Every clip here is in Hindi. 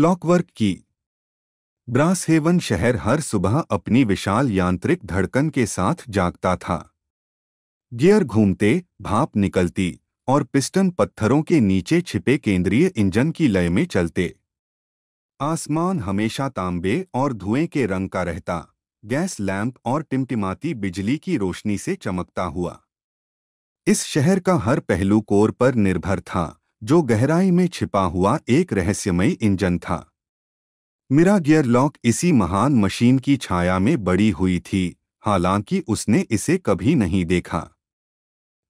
क्लॉकवर्क की। ब्रासहेवन शहर हर सुबह अपनी विशाल यांत्रिक धड़कन के साथ जागता था। गियर घूमते, भाप निकलती और पिस्टन पत्थरों के नीचे छिपे केंद्रीय इंजन की लय में चलते। आसमान हमेशा तांबे और धुएँ के रंग का रहता। गैस लैंप और टिमटिमाती बिजली की रोशनी से चमकता हुआ। इस शहर का हर पहलू कोर पर निर्भर था। जो गहराई में छिपा हुआ एक रहस्यमयी इंजन था। मेरा गियर लॉक इसी महान मशीन की छाया में बड़ी हुई थी, हालाँकि उसने इसे कभी नहीं देखा।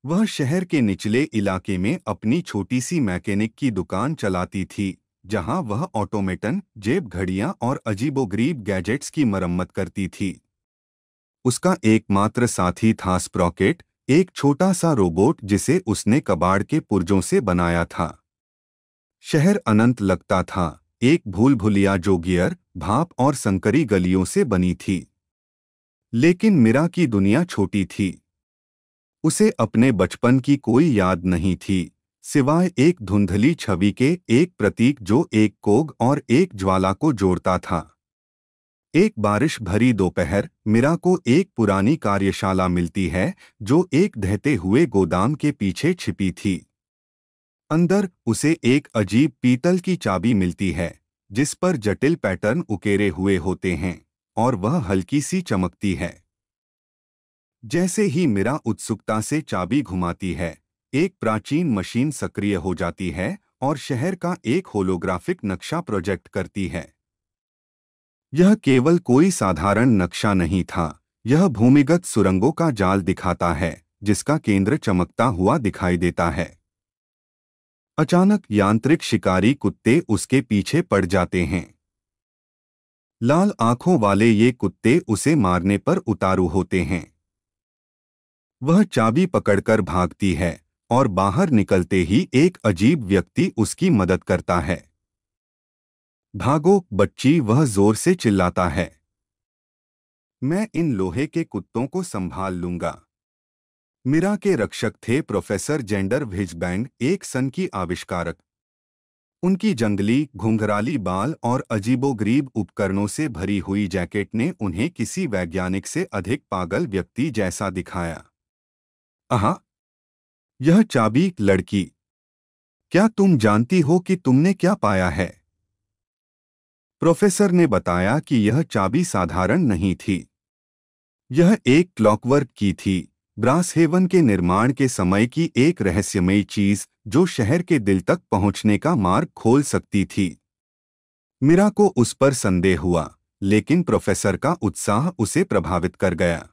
वह शहर के निचले इलाके में अपनी छोटी सी मैकेनिक की दुकान चलाती थी, जहाँ वह ऑटोमेटन, जेब घड़ियाँ और अजीबोगरीब गैजेट्स की मरम्मत करती थी। उसका एकमात्र साथी था स्प्रॉकेट एक छोटा सा रोबोट जिसे उसने कबाड़ के पुर्जों से बनाया था। शहर अनंत लगता था। एक भूल भुलिया जो गियर भाप और संकरी गलियों से बनी थी। लेकिन मीरा की दुनिया छोटी थी। उसे अपने बचपन की कोई याद नहीं थी, सिवाय एक धुंधली छवि के एक प्रतीक जो एक कोग और एक ज्वाला को जोड़ता था। एक बारिश भरी दोपहर मीरा को एक पुरानी कार्यशाला मिलती है, जो एक दहते हुए गोदाम के पीछे छिपी थी। अंदर उसे एक अजीब पीतल की चाबी मिलती है, जिस पर जटिल पैटर्न उकेरे हुए होते हैं, और वह हल्की सी चमकती है। जैसे ही मीरा उत्सुकता से चाबी घुमाती है, एक प्राचीन मशीन सक्रिय हो जाती है, और शहर का एक होलोग्राफिक नक्शा प्रोजेक्ट करती है। यह केवल कोई साधारण नक्शा नहीं था। यह भूमिगत सुरंगों का जाल दिखाता है, जिसका केंद्र चमकता हुआ दिखाई देता है। अचानक यांत्रिक शिकारी कुत्ते उसके पीछे पड़ जाते हैं। लाल आँखों वाले ये कुत्ते उसे मारने पर उतारू होते हैं। वह चाबी पकड़कर भागती है और बाहर निकलते ही एक अजीब व्यक्ति उसकी मदद करता है। भागो, बच्ची वह ज़ोर से चिल्लाता है। मैं इन लोहे के कुत्तों को संभाल लूँगा। मीरा के रक्षक थे प्रोफेसर जेंडर विजबैंड एक सन की आविष्कारक। उनकी जंगली, घुंघराली बाल और अजीबोगरीब उपकरणों से भरी हुई जैकेट ने उन्हें किसी वैज्ञानिक से अधिक पागल व्यक्ति जैसा दिखाया। आहा यह चाबी, लड़की। क्या तुम जानती हो कि तुमने क्या पाया है? प्रोफेसर ने बताया कि यह चाबी साधारण नहीं थी। यह एक क्लॉकवर्क की थी। ब्रासहेवन के निर्माण के समय की एक रहस्यमयी चीज़ जो शहर के दिल तक पहुँचने का मार्ग खोल सकती थी। मीरा को उस पर संदेह हुआ, लेकिन प्रोफेसर का उत्साह उसे प्रभावित कर गया।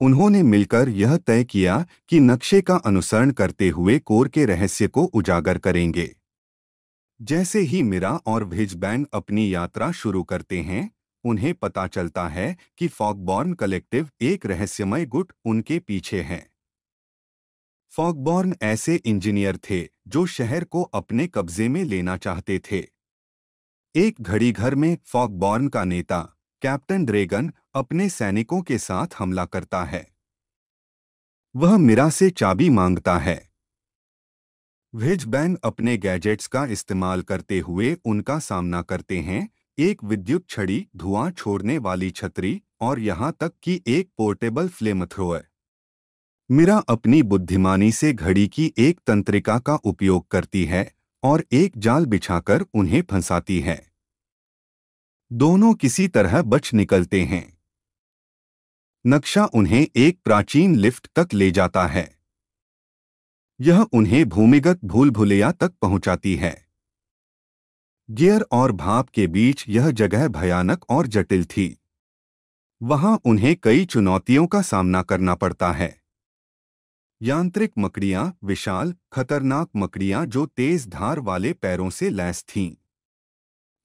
उन्होंने मिलकर यह तय किया कि नक्शे का अनुसरण करते हुए कोर के रहस्य को उजागर करेंगे। जैसे ही मीरा और भिजबैन अपनी यात्रा शुरू करते हैं, उन्हें पता चलता है कि फॉकबॉर्न कलेक्टिव एक रहस्यमय गुट उनके पीछे है। फॉकबॉर्न ऐसे इंजीनियर थे जो शहर को अपने कब्जे में लेना चाहते थे। एक घड़ी घर में फॉकबॉर्न का नेता, कैप्टन ड्रेगन, अपने सैनिकों के साथ हमला करता है। वह मीरा से चाबी माँगता है। विजबैन अपने गैजेट्स का इस्तेमाल करते हुए उनका सामना करते हैं। एक विद्युत छड़ी धुआँ छोड़ने वाली छतरी और यहाँ तक कि एक पोर्टेबल फ्लेम थ्रोअर मीरा अपनी बुद्धिमानी से घड़ी की एक तंत्रिका का उपयोग करती है और एक जाल बिछाकर उन्हें फंसाती है। दोनों किसी तरह बच निकलते हैं। नक्शा उन्हें एक प्राचीन लिफ्ट तक ले जाता है। यह उन्हें भूमिगत भूल भुलैया तक पहुंचाती है। गियर और भाप के बीच यह जगह भयानक और जटिल थी। वहाँ उन्हें कई चुनौतियों का सामना करना पड़ता है। यांत्रिक मकड़ियाँ, विशाल, खतरनाक मकड़ियाँ जो तेज धार वाले पैरों से लैस थीं।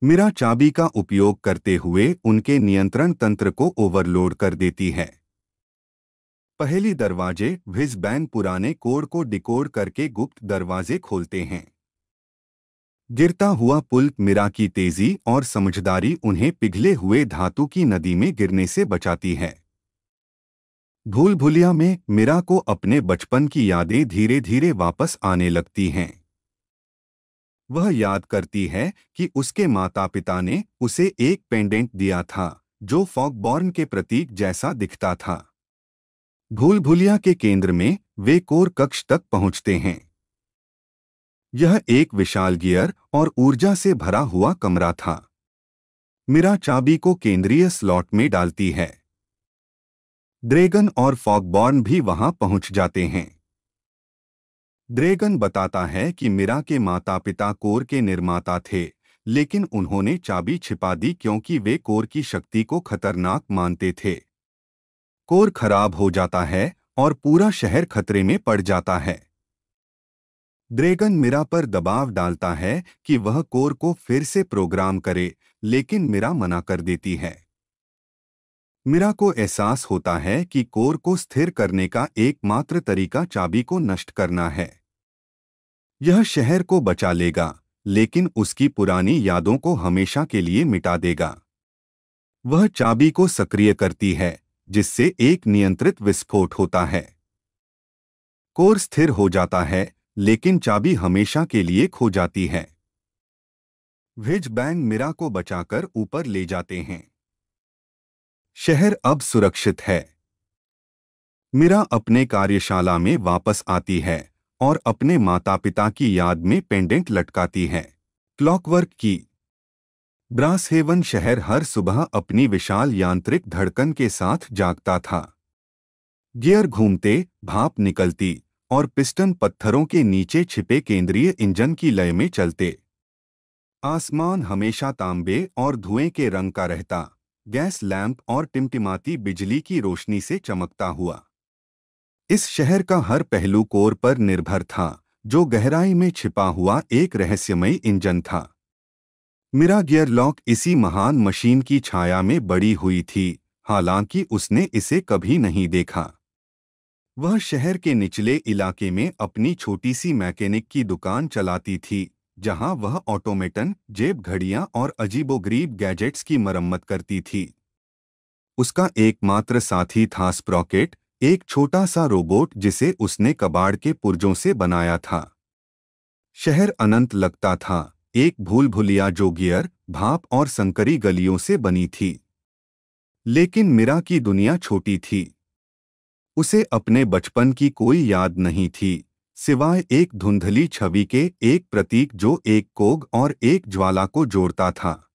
मीरा चाबी का उपयोग करते हुए उनके नियंत्रण तंत्र को ओवरलोड कर देती है। पहली दरवाजे विजबैन पुराने कोड को डिकोड करके गुप्त दरवाजे खोलते हैं। गिरता हुआ पुल मीरा की तेज़ी और समझदारी उन्हें पिघले हुए धातु की नदी में गिरने से बचाती है। भूल भुलिया में मीरा को अपने बचपन की यादें धीरे धीरे वापस आने लगती हैं। वह याद करती है कि उसके माता पिता ने उसे एक पेंडेंट दिया था, जो फॉकबॉर्न के प्रतीक जैसा दिखता था। भूल भुलिया के केंद्र में वे कोर कक्ष तक पहुँचते हैं। यह एक विशाल गियर और ऊर्जा से भरा हुआ कमरा था। मीरा चाबी को केंद्रीय स्लॉट में डालती है। ड्रैगन और फॉकबॉर्न भी वहाँ पहुँच जाते हैं। ड्रैगन बताता है कि मीरा के माता पिता कोर के निर्माता थे, लेकिन उन्होंने चाबी छिपा दी क्योंकि वे कोर की शक्ति को खतरनाक मानते थे। कोर खराब हो जाता है और पूरा शहर खतरे में पड़ जाता है। ड्रैगन मीरा पर दबाव डालता है कि वह कोर को फिर से प्रोग्राम करे, लेकिन मीरा मना कर देती है। मीरा को एहसास होता है कि कोर को स्थिर करने का एकमात्र तरीका चाबी को नष्ट करना है। यह शहर को बचा लेगा, लेकिन उसकी पुरानी यादों को हमेशा के लिए मिटा देगा। वह चाबी को सक्रिय करती है जिससे एक नियंत्रित विस्फोट होता है। कोर स्थिर हो जाता है, लेकिन चाबी हमेशा के लिए खो जाती है। विज बैंग मिरा को बचाकर ऊपर ले जाते हैं। शहर अब सुरक्षित है। मिरा अपने कार्यशाला में वापस आती है और अपने माता पिता की याद में पेंडेंट लटकाती है। क्लॉकवर्क की ब्रासहेवन शहर हर सुबह अपनी विशाल यांत्रिक धड़कन के साथ जागता था। गियर घूमते, भाप निकलती और पिस्टन पत्थरों के नीचे छिपे केंद्रीय इंजन की लय में चलते। आसमान हमेशा तांबे और धुएँ के रंग का रहता। गैस लैंप और टिमटिमाती बिजली की रोशनी से चमकता हुआ। इस शहर का हर पहलू कोर पर निर्भर था, जो गहराई में छिपा हुआ एक रहस्यमयी इंजन था। मेरा गियर लॉक इसी महान मशीन की छाया में बड़ी हुई थी, हालाँकि उसने इसे कभी नहीं देखा। वह शहर के निचले इलाके में अपनी छोटी सी मैकेनिक की दुकान चलाती थी, जहाँ वह ऑटोमेटन, जेब घड़ियाँ और अजीबोगरीब गैजेट्स की मरम्मत करती थी। उसका एकमात्र साथी था स्प्रॉकेट, एक छोटा सा रोबोट जिसे उसने कबाड़ के पुर्जों से बनाया था। शहर अनंत लगता था। एक भूल भुलिया जो गियर भाप और संकरी गलियों से बनी थी। लेकिन मीरा की दुनिया छोटी थी। उसे अपने बचपन की कोई याद नहीं थी, सिवाय एक धुंधली छवि के एक प्रतीक जो एक कोग और एक ज्वाला को जोड़ता था।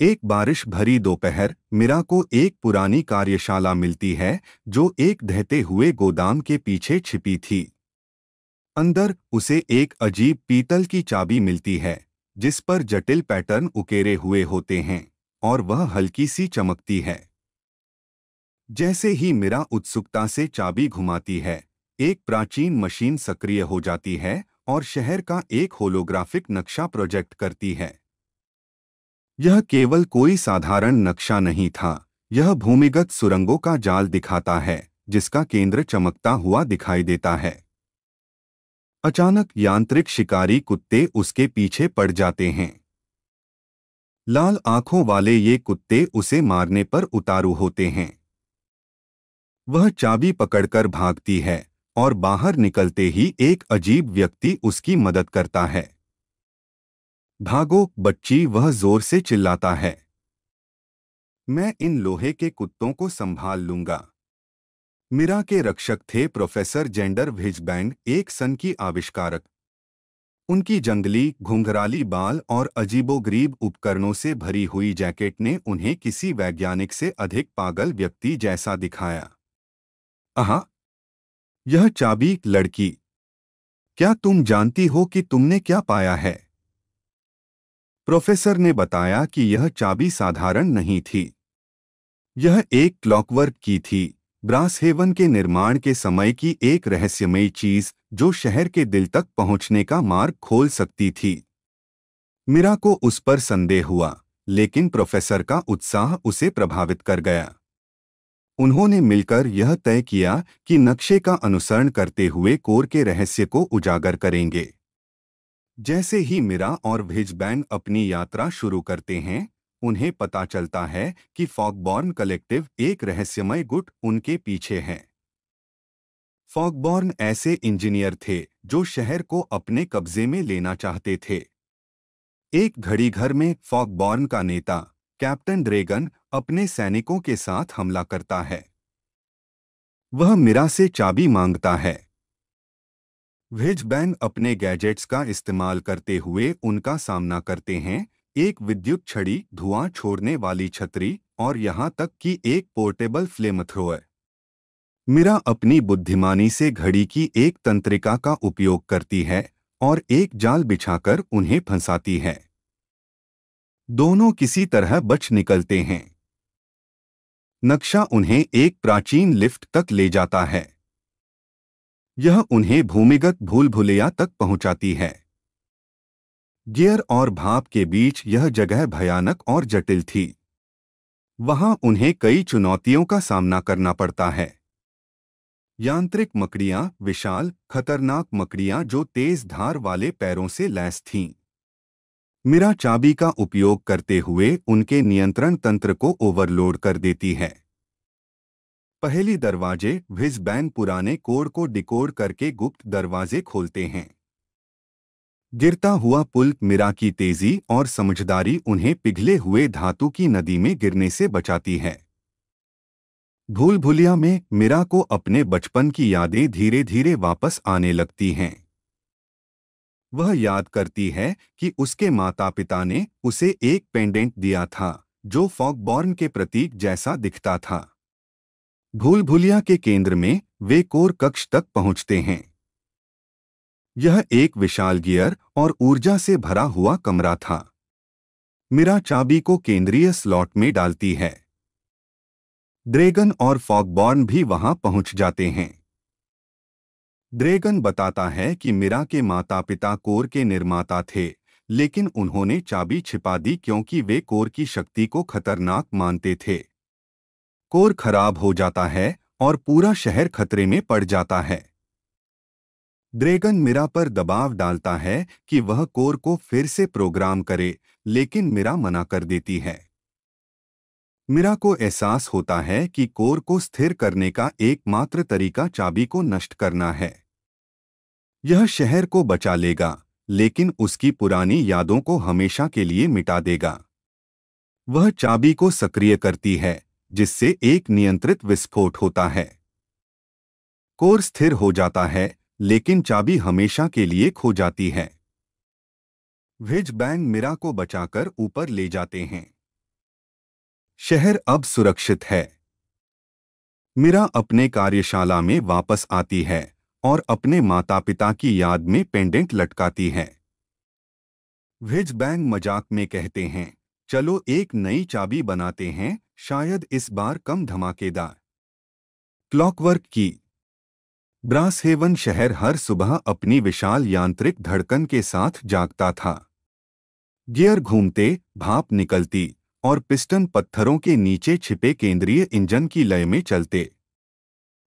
एक बारिश भरी दोपहर मीरा को एक पुरानी कार्यशाला मिलती है, जो एक ढहते हुए गोदाम के पीछे छिपी थी। अंदर उसे एक अजीब पीतल की चाबी मिलती है, जिस पर जटिल पैटर्न उकेरे हुए होते हैं, और वह हल्की सी चमकती है। जैसे ही मीरा उत्सुकता से चाबी घुमाती है, एक प्राचीन मशीन सक्रिय हो जाती है और शहर का एक होलोग्राफिक नक्शा प्रोजेक्ट करती है। यह केवल कोई साधारण नक्शा नहीं था, यह भूमिगत सुरंगों का जाल दिखाता है, जिसका केंद्र चमकता हुआ दिखाई देता है। अचानक यांत्रिक शिकारी कुत्ते उसके पीछे पड़ जाते हैं। लाल आँखों वाले ये कुत्ते उसे मारने पर उतारू होते हैं। वह चाबी पकड़कर भागती है और बाहर निकलते ही एक अजीब व्यक्ति उसकी मदद करता है। भागो, बच्ची, वह ज़ोर से चिल्लाता है। मैं इन लोहे के कुत्तों को संभाल लूँगा। मीरा के रक्षक थे प्रोफेसर जेंडर विजबैंड एक सन की आविष्कारक। उनकी जंगली, घुंघराली बाल और अजीबोगरीब उपकरणों से भरी हुई जैकेट ने उन्हें किसी वैज्ञानिक से अधिक पागल व्यक्ति जैसा दिखाया। आहा यह चाबी लड़की, क्या तुम जानती हो कि तुमने क्या पाया है? प्रोफेसर ने बताया कि यह चाबी साधारण नहीं थी। यह एक क्लॉकवर्क की थी। ब्रासहेवन के निर्माण के समय की एक रहस्यमयी चीज़ जो शहर के दिल तक पहुँचने का मार्ग खोल सकती थी। मीरा को उस पर संदेह हुआ, लेकिन प्रोफेसर का उत्साह उसे प्रभावित कर गया। उन्होंने मिलकर यह तय किया कि नक्शे का अनुसरण करते हुए कोर के रहस्य को उजागर करेंगे। जैसे ही मीरा और भिजबैन अपनी यात्रा शुरू करते हैं उन्हें पता चलता है कि फॉकबॉर्न कलेक्टिव एक रहस्यमय गुट उनके पीछे है। फॉकबॉर्न ऐसे इंजीनियर थे जो शहर को अपने कब्जे में लेना चाहते थे। एक घड़ी घर में फॉकबॉर्न का नेता, कैप्टन ड्रेगन, अपने सैनिकों के साथ हमला करता है। वह मिरा से चाबी माँगता है। विजबैंग अपने गैजेट्स का इस्तेमाल करते हुए उनका सामना करते हैं एक विद्युत छड़ी धुआँ छोड़ने वाली छतरी और यहाँ तक कि एक पोर्टेबल फ्लेम थ्रोअर। मीरा अपनी बुद्धिमानी से घड़ी की एक तंत्रिका का उपयोग करती है और एक जाल बिछाकर उन्हें फंसाती है। दोनों किसी तरह बच निकलते हैं। नक्शा उन्हें एक प्राचीन लिफ्ट तक ले जाता है। यह उन्हें भूमिगत भूल भुलैया तक पहुंचाती है। गियर और भाप के बीच यह जगह भयानक और जटिल थी। वहाँ उन्हें कई चुनौतियों का सामना करना पड़ता है। यांत्रिक मकड़ियाँ, विशाल, खतरनाक मकड़ियाँ जो तेज धार वाले पैरों से लैस थीं। मीरा चाबी का उपयोग करते हुए उनके नियंत्रण तंत्र को ओवरलोड कर देती है। पहली दरवाजे विज बैंक पुराने कोड को डिकोड करके गुप्त दरवाजे खोलते हैं। गिरता हुआ पुल मीरा की तेज़ी और समझदारी उन्हें पिघले हुए धातु की नदी में गिरने से बचाती है। भूल भुलिया में मीरा को अपने बचपन की यादें धीरे धीरे वापस आने लगती हैं। वह याद करती है कि उसके माता पिता ने उसे एक पेंडेंट दिया था, जो फॉकबॉर्न के प्रतीक जैसा दिखता था। भूल भुलिया के केंद्र में वे कोर कक्ष तक पहुँचते हैं। यह एक विशाल गियर और ऊर्जा से भरा हुआ कमरा था। मीरा चाबी को केंद्रीय स्लॉट में डालती है। ड्रैगन और फॉकबॉर्न भी वहाँ पहुँच जाते हैं। ड्रैगन बताता है कि मीरा के माता पिता कोर के निर्माता थे, लेकिन उन्होंने चाबी छिपा दी क्योंकि वे कोर की शक्ति को खतरनाक मानते थे। कोर खराब हो जाता है और पूरा शहर खतरे में पड़ जाता है। ड्रैगन मीरा पर दबाव डालता है कि वह कोर को फिर से प्रोग्राम करे, लेकिन मीरा मना कर देती है। मीरा को एहसास होता है कि कोर को स्थिर करने का एकमात्र तरीका चाबी को नष्ट करना है। यह शहर को बचा लेगा, लेकिन उसकी पुरानी यादों को हमेशा के लिए मिटा देगा। वह चाबी को सक्रिय करती है, जिससे एक नियंत्रित विस्फोट होता है। कोर स्थिर हो जाता है लेकिन चाबी हमेशा के लिए खो जाती है। विज बैंग मीरा को बचाकर ऊपर ले जाते हैं। शहर अब सुरक्षित है। मीरा अपने कार्यशाला में वापस आती है और अपने माता पिता की याद में पेंडेंट लटकाती है। विज बैंग मज़ाक में कहते हैं, चलो एक नई चाबी बनाते हैं, शायद इस बार कम धमाकेदार। क्लॉकवर्क की ब्रासहेवन शहर हर सुबह अपनी विशाल यांत्रिक धड़कन के साथ जागता था। गियर घूमते, भाप निकलती और पिस्टन पत्थरों के नीचे छिपे केंद्रीय इंजन की लय में चलते।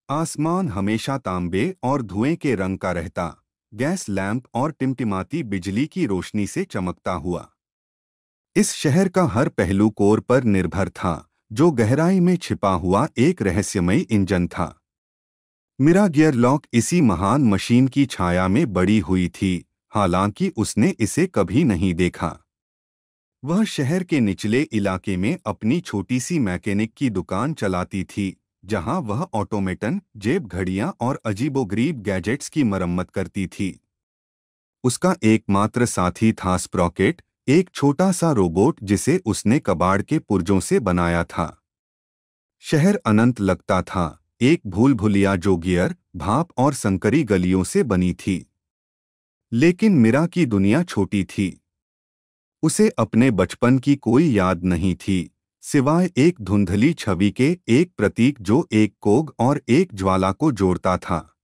आसमान हमेशा तांबे और धुएँ के रंग का रहता। गैस लैंप और टिमटिमाती बिजली की रोशनी से चमकता हुआ। इस शहर का हर पहलू कोर पर निर्भर था, जो गहराई में छिपा हुआ एक रहस्यमयी इंजन था। मेरा गियरलॉक इसी महान मशीन की छाया में बड़ी हुई थी, हालाँकि उसने इसे कभी नहीं देखा। वह शहर के निचले इलाके में अपनी छोटी सी मैकेनिक की दुकान चलाती थी, जहाँ वह ऑटोमेटन, जेब घड़ियाँ और अजीबोगरीब गैजेट्स की मरम्मत करती थी। उसका एकमात्र साथी था स्प्रॉकेट, एक छोटा सा रोबोट जिसे उसने कबाड़ के पुर्जों से बनाया था। शहर अनंत लगता था। एक भूल भुलिया जो गियर भाप और संकरी गलियों से बनी थी। लेकिन मीरा की दुनिया छोटी थी। उसे अपने बचपन की कोई याद नहीं थी, सिवाय एक धुंधली छवि के एक प्रतीक जो एक कोग और एक ज्वाला को जोड़ता था।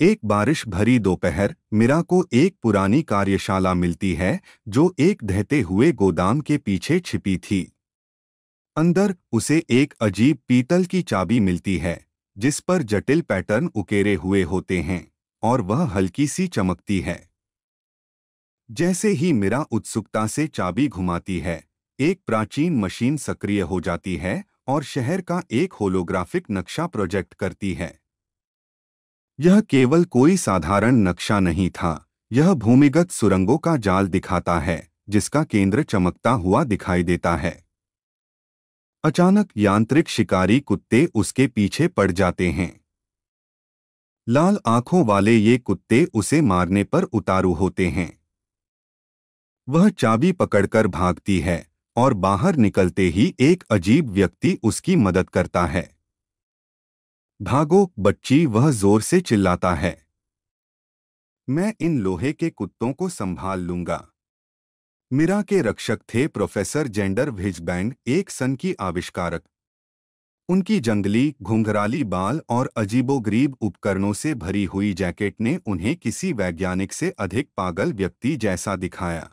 एक बारिश भरी दोपहर मीरा को एक पुरानी कार्यशाला मिलती है, जो एक ढहते हुए गोदाम के पीछे छिपी थी। अंदर उसे एक अजीब पीतल की चाबी मिलती है, जिस पर जटिल पैटर्न उकेरे हुए होते हैं, और वह हल्की सी चमकती है। जैसे ही मीरा उत्सुकता से चाबी घुमाती है, एक प्राचीन मशीन सक्रिय हो जाती है और शहर का एक होलोग्राफिक नक्शा प्रोजेक्ट करती है। यह केवल कोई साधारण नक्शा नहीं था, यह भूमिगत सुरंगों का जाल दिखाता है, जिसका केंद्र चमकता हुआ दिखाई देता है। अचानक यांत्रिक शिकारी कुत्ते उसके पीछे पड़ जाते हैं। लाल आँखों वाले ये कुत्ते उसे मारने पर उतारू होते हैं। वह चाबी पकड़कर भागती है और बाहर निकलते ही एक अजीब व्यक्ति उसकी मदद करता है। भागो, बच्ची, वह ज़ोर से चिल्लाता है। मैं इन लोहे के कुत्तों को संभाल लूँगा। मीरा के रक्षक थे प्रोफेसर जेंडर विजबैंड एक सन की आविष्कारक। उनकी जंगली, घुंघराली बाल और अजीबोगरीब उपकरणों से भरी हुई जैकेट ने उन्हें किसी वैज्ञानिक से अधिक पागल व्यक्ति जैसा दिखाया।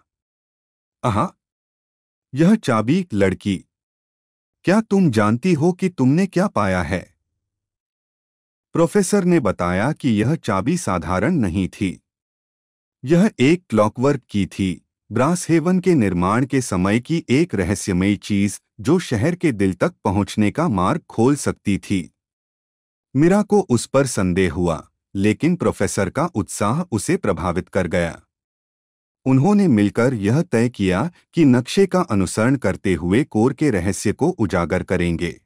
आहा यह चाबी लड़की, क्या तुम जानती हो कि तुमने क्या पाया है? प्रोफेसर ने बताया कि यह चाबी साधारण नहीं थी। यह एक क्लॉकवर्क की थी। ब्रासहेवन के निर्माण के समय की एक रहस्यमयी चीज़ जो शहर के दिल तक पहुँचने का मार्ग खोल सकती थी। मीरा को उस पर संदेह हुआ, लेकिन प्रोफेसर का उत्साह उसे प्रभावित कर गया। उन्होंने मिलकर यह तय किया कि नक्शे का अनुसरण करते हुए कोर के रहस्य को उजागर करेंगे।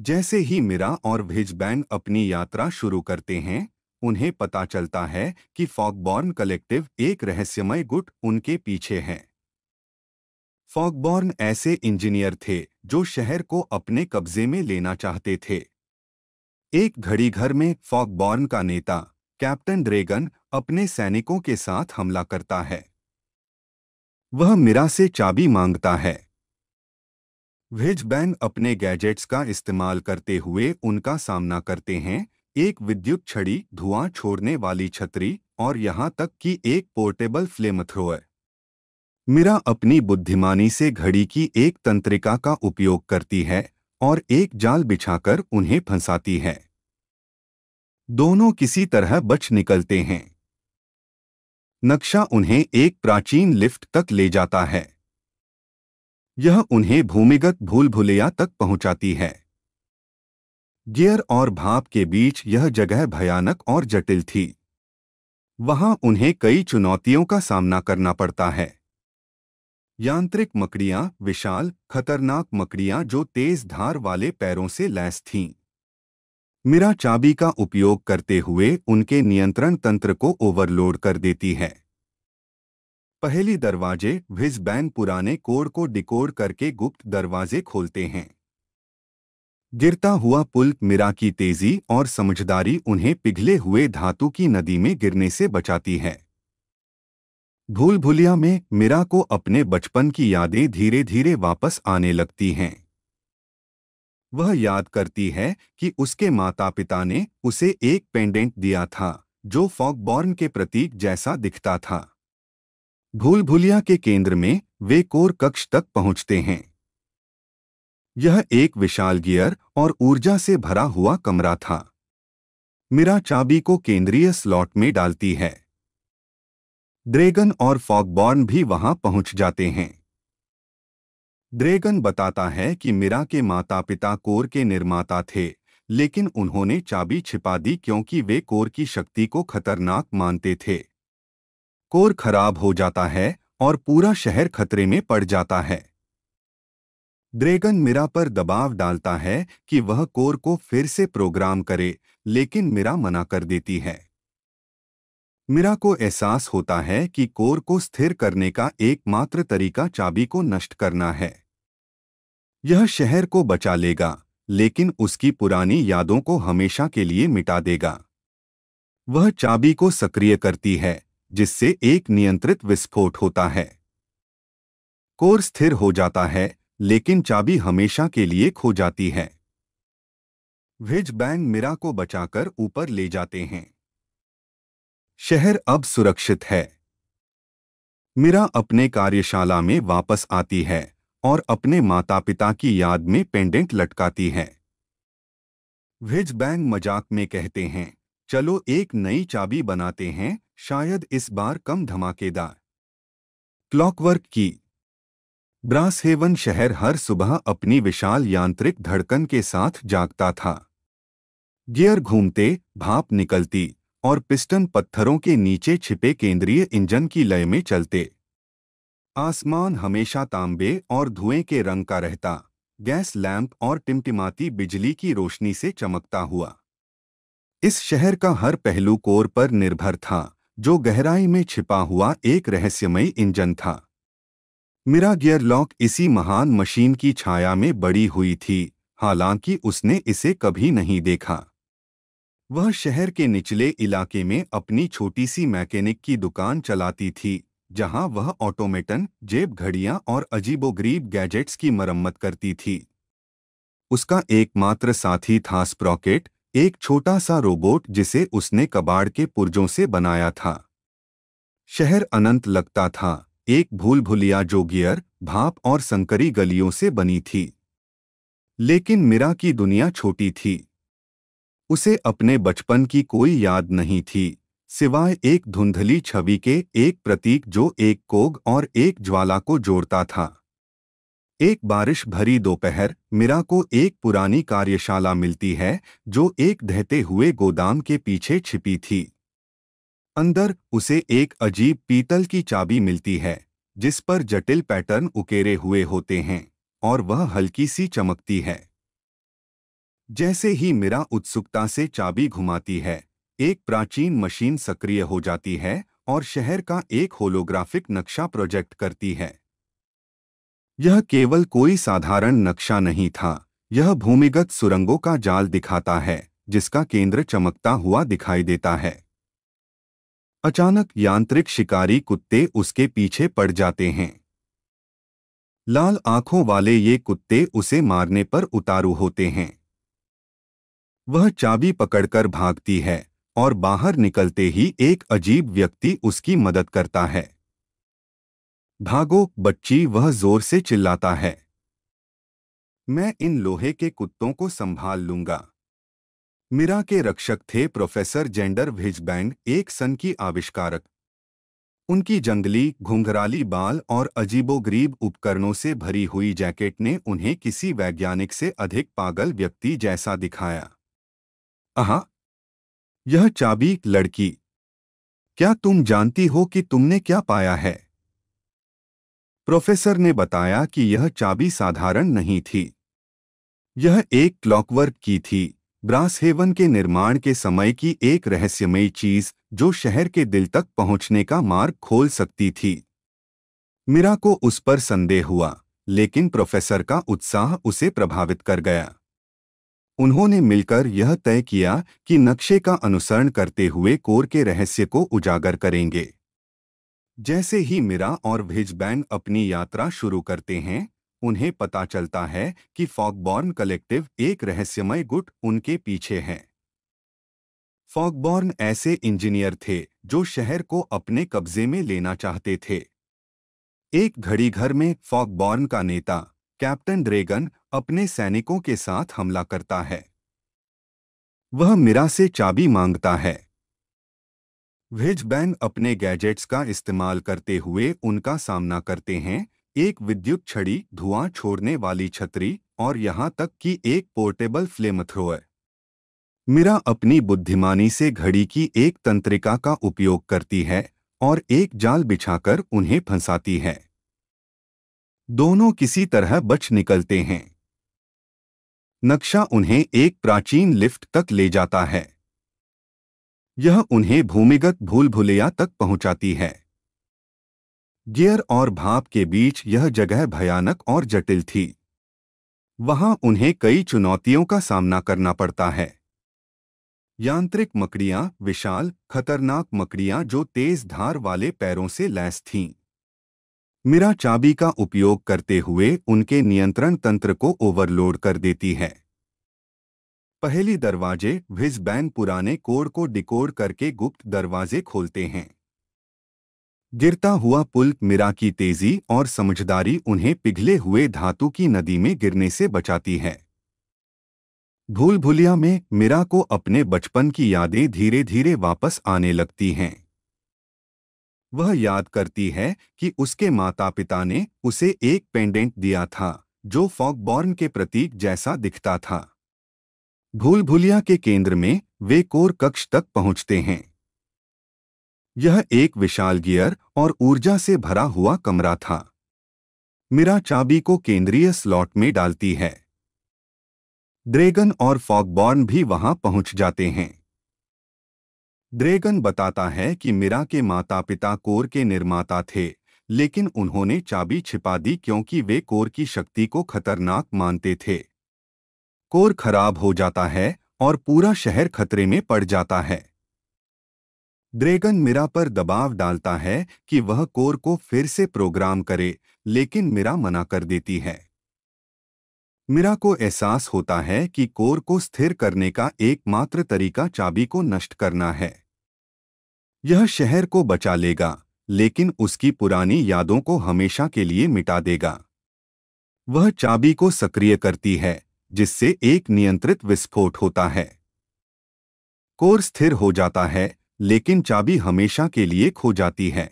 जैसे ही मीरा और भिजबैंग अपनी यात्रा शुरू करते हैं उन्हें पता चलता है कि फॉकबॉर्न कलेक्टिव एक रहस्यमय गुट उनके पीछे है। फॉकबॉर्न ऐसे इंजीनियर थे जो शहर को अपने कब्जे में लेना चाहते थे। एक घड़ी घर में फॉकबॉर्न का नेता, कैप्टन ड्रेगन, अपने सैनिकों के साथ हमला करता है। वह मीरा से चाबी माँगता है। विजबैंग अपने गैजेट्स का इस्तेमाल करते हुए उनका सामना करते हैं एक विद्युत छड़ी धुआँ छोड़ने वाली छतरी और यहाँ तक कि एक पोर्टेबल फ्लेम थ्रोअर। मीरा अपनी बुद्धिमानी से घड़ी की एक तंत्रिका का उपयोग करती है और एक जाल बिछाकर उन्हें फंसाती है। दोनों किसी तरह बच निकलते हैं। नक्शा उन्हें एक प्राचीन लिफ्ट तक ले जाता है। यह उन्हें भूमिगत भूल भुलैया तक पहुंचाती है। गियर और भाप के बीच यह जगह भयानक और जटिल थी। वहाँ उन्हें कई चुनौतियों का सामना करना पड़ता है। यांत्रिक मकड़ियाँ, विशाल, खतरनाक मकड़ियाँ जो तेज धार वाले पैरों से लैस थीं। मीरा चाबी का उपयोग करते हुए उनके नियंत्रण तंत्र को ओवरलोड कर देती है। पहली दरवाजे विज बैंक पुराने कोड को डिकोड करके गुप्त दरवाजे खोलते हैं। गिरता हुआ पुल मीरा की तेज़ी और समझदारी उन्हें पिघले हुए धातु की नदी में गिरने से बचाती है। भूल भुलिया में मीरा को अपने बचपन की यादें धीरे धीरे वापस आने लगती हैं। वह याद करती है कि उसके माता पिता ने उसे एक पेंडेंट दिया था, जो फॉकबॉर्न के प्रतीक जैसा दिखता था। भूल भुलिया के केंद्र में वे कोर कक्ष तक पहुँचते हैं। यह एक विशाल गियर और ऊर्जा से भरा हुआ कमरा था। मीरा चाबी को केंद्रीय स्लॉट में डालती है। ड्रैगन और फॉकबॉर्न भी वहाँ पहुँच जाते हैं। ड्रैगन बताता है कि मीरा के माता पिता कोर के निर्माता थे, लेकिन उन्होंने चाबी छिपा दी क्योंकि वे कोर की शक्ति को खतरनाक मानते थे। कोर खराब हो जाता है और पूरा शहर खतरे में पड़ जाता है। ड्रैगन मीरा पर दबाव डालता है कि वह कोर को फिर से प्रोग्राम करे, लेकिन मीरा मना कर देती है। मीरा को एहसास होता है कि कोर को स्थिर करने का एकमात्र तरीका चाबी को नष्ट करना है। यह शहर को बचा लेगा, लेकिन उसकी पुरानी यादों को हमेशा के लिए मिटा देगा। वह चाबी को सक्रिय करती है, जिससे एक नियंत्रित विस्फोट होता है। कोर स्थिर हो जाता है लेकिन चाबी हमेशा के लिए खो जाती है। विज बैंग मीरा को बचाकर ऊपर ले जाते हैं। शहर अब सुरक्षित है। मीरा अपने कार्यशाला में वापस आती है और अपने माता पिता की याद में पेंडेंट लटकाती है। विज बैंग मज़ाक में कहते हैं, चलो एक नई चाबी बनाते हैं, शायद इस बार कम धमाकेदार। क्लॉकवर्क की ब्रासहेवन शहर हर सुबह अपनी विशाल यांत्रिक धड़कन के साथ जागता था। गियर घूमते, भाप निकलती और पिस्टन पत्थरों के नीचे छिपे केंद्रीय इंजन की लय में चलते। आसमान हमेशा तांबे और धुएँ के रंग का रहता। गैस लैंप और टिमटिमाती बिजली की रोशनी से चमकता हुआ। इस शहर का हर पहलू कोर पर निर्भर था, जो गहराई में छिपा हुआ एक रहस्यमयी इंजन था। मेरा गियर लॉक इसी महान मशीन की छाया में बड़ी हुई थी, हालाँकि उसने इसे कभी नहीं देखा। वह शहर के निचले इलाके में अपनी छोटी सी मैकेनिक की दुकान चलाती थी, जहाँ वह ऑटोमेटन, जेब घड़ियाँ और अजीबोगरीब गैजेट्स की मरम्मत करती थी। उसका एकमात्र साथी था स्प्रॉकेट, एक छोटा सा रोबोट जिसे उसने कबाड़ के पुर्जों से बनाया था। शहर अनंत लगता था। एक भूल भुलिया जो गियर भाप और संकरी गलियों से बनी थी। लेकिन मीरा की दुनिया छोटी थी। उसे अपने बचपन की कोई याद नहीं थी, सिवाय एक धुंधली छवि के एक प्रतीक जो एक कोग और एक ज्वाला को जोड़ता था। एक बारिश भरी दोपहर मीरा को एक पुरानी कार्यशाला मिलती है, जो एक दहते हुए गोदाम के पीछे छिपी थी। अंदर उसे एक अजीब पीतल की चाबी मिलती है, जिस पर जटिल पैटर्न उकेरे हुए होते हैं, और वह हल्की सी चमकती है। जैसे ही मीरा उत्सुकता से चाबी घुमाती है, एक प्राचीन मशीन सक्रिय हो जाती है और शहर का एक होलोग्राफिक नक्शा प्रोजेक्ट करती है। यह केवल कोई साधारण नक्शा नहीं था, यह भूमिगत सुरंगों का जाल दिखाता है, जिसका केंद्र चमकता हुआ दिखाई देता है। अचानक यांत्रिक शिकारी कुत्ते उसके पीछे पड़ जाते हैं। लाल आँखों वाले ये कुत्ते उसे मारने पर उतारू होते हैं। वह चाबी पकड़कर भागती है और बाहर निकलते ही एक अजीब व्यक्ति उसकी मदद करता है। भागो, बच्ची, वह ज़ोर से चिल्लाता है। मैं इन लोहे के कुत्तों को संभाल लूँगा। मीरा के रक्षक थे प्रोफेसर जेंडर विजबैंड एक सन की आविष्कारक। उनकी जंगली, घुंघराली बाल और अजीबोगरीब उपकरणों से भरी हुई जैकेट ने उन्हें किसी वैज्ञानिक से अधिक पागल व्यक्ति जैसा दिखाया। आहा यह चाबी लड़की, क्या तुम जानती हो कि तुमने क्या पाया है? प्रोफेसर ने बताया कि यह चाबी साधारण नहीं थी। यह एक क्लॉकवर्क की थी। ब्रासहेवन के निर्माण के समय की एक रहस्यमयी चीज़ जो शहर के दिल तक पहुँचने का मार्ग खोल सकती थी। मीरा को उस पर संदेह हुआ, लेकिन प्रोफेसर का उत्साह उसे प्रभावित कर गया। उन्होंने मिलकर यह तय किया कि नक्शे का अनुसरण करते हुए कोर के रहस्य को उजागर करेंगे। जैसे ही मीरा और भिजबैन अपनी यात्रा शुरू करते हैं उन्हें पता चलता है कि फॉकबॉर्न कलेक्टिव एक रहस्यमय गुट उनके पीछे है। फॉकबॉर्न ऐसे इंजीनियर थे जो शहर को अपने कब्जे में लेना चाहते थे। एक घड़ी घर में फॉकबॉर्न का नेता, कैप्टन ड्रेगन, अपने सैनिकों के साथ हमला करता है। वह मीरा से चाबी माँगता है। विजबैन अपने गैजेट्स का इस्तेमाल करते हुए उनका सामना करते हैं एक विद्युत छड़ी धुआँ छोड़ने वाली छतरी और यहाँ तक कि एक पोर्टेबल फ्लेम थ्रोअर। मीरा अपनी बुद्धिमानी से घड़ी की एक तंत्रिका का उपयोग करती है और एक जाल बिछाकर उन्हें फंसाती है। दोनों किसी तरह बच निकलते हैं। नक्शा उन्हें एक प्राचीन लिफ्ट तक ले जाता है। यह उन्हें भूमिगत भूल भुलैया तक पहुंचाती है। गियर और भाप के बीच यह जगह भयानक और जटिल थी। वहाँ उन्हें कई चुनौतियों का सामना करना पड़ता है। यांत्रिक मकड़ियाँ, विशाल, खतरनाक मकड़ियाँ जो तेज धार वाले पैरों से लैस थीं। मीरा चाबी का उपयोग करते हुए उनके नियंत्रण तंत्र को ओवरलोड कर देती है। पहली दरवाजे विजबैन पुराने कोड को डिकोड करके गुप्त दरवाजे खोलते हैं। गिरता हुआ पुल मीरा की तेज़ी और समझदारी उन्हें पिघले हुए धातु की नदी में गिरने से बचाती है। भूल भुलिया में मीरा को अपने बचपन की यादें धीरे धीरे वापस आने लगती हैं। वह याद करती है कि उसके माता पिता ने उसे एक पेंडेंट दिया था, जो फॉकबॉर्न के प्रतीक जैसा दिखता था। भूल भुलिया के केंद्र में वे कोर कक्ष तक पहुँचते हैं। यह एक विशाल गियर और ऊर्जा से भरा हुआ कमरा था। मिरा चाबी को केंद्रीय स्लॉट में डालती है। ड्रैगन और फॉगबॉर्न भी वहाँ पहुँच जाते हैं। ड्रैगन बताता है कि मीरा के माता पिता कोर के निर्माता थे, लेकिन उन्होंने चाबी छिपा दी क्योंकि वे कोर की शक्ति को खतरनाक मानते थे। कोर खराब हो जाता है और पूरा शहर खतरे में पड़ जाता है। ड्रैगन मीरा पर दबाव डालता है कि वह कोर को फिर से प्रोग्राम करे, लेकिन मीरा मना कर देती है। मीरा को एहसास होता है कि कोर को स्थिर करने का एकमात्र तरीका चाबी को नष्ट करना है। यह शहर को बचा लेगा, लेकिन उसकी पुरानी यादों को हमेशा के लिए मिटा देगा। वह चाबी को सक्रिय करती है, जिससे एक नियंत्रित विस्फोट होता है। कोर स्थिर हो जाता है लेकिन चाबी हमेशा के लिए खो जाती है।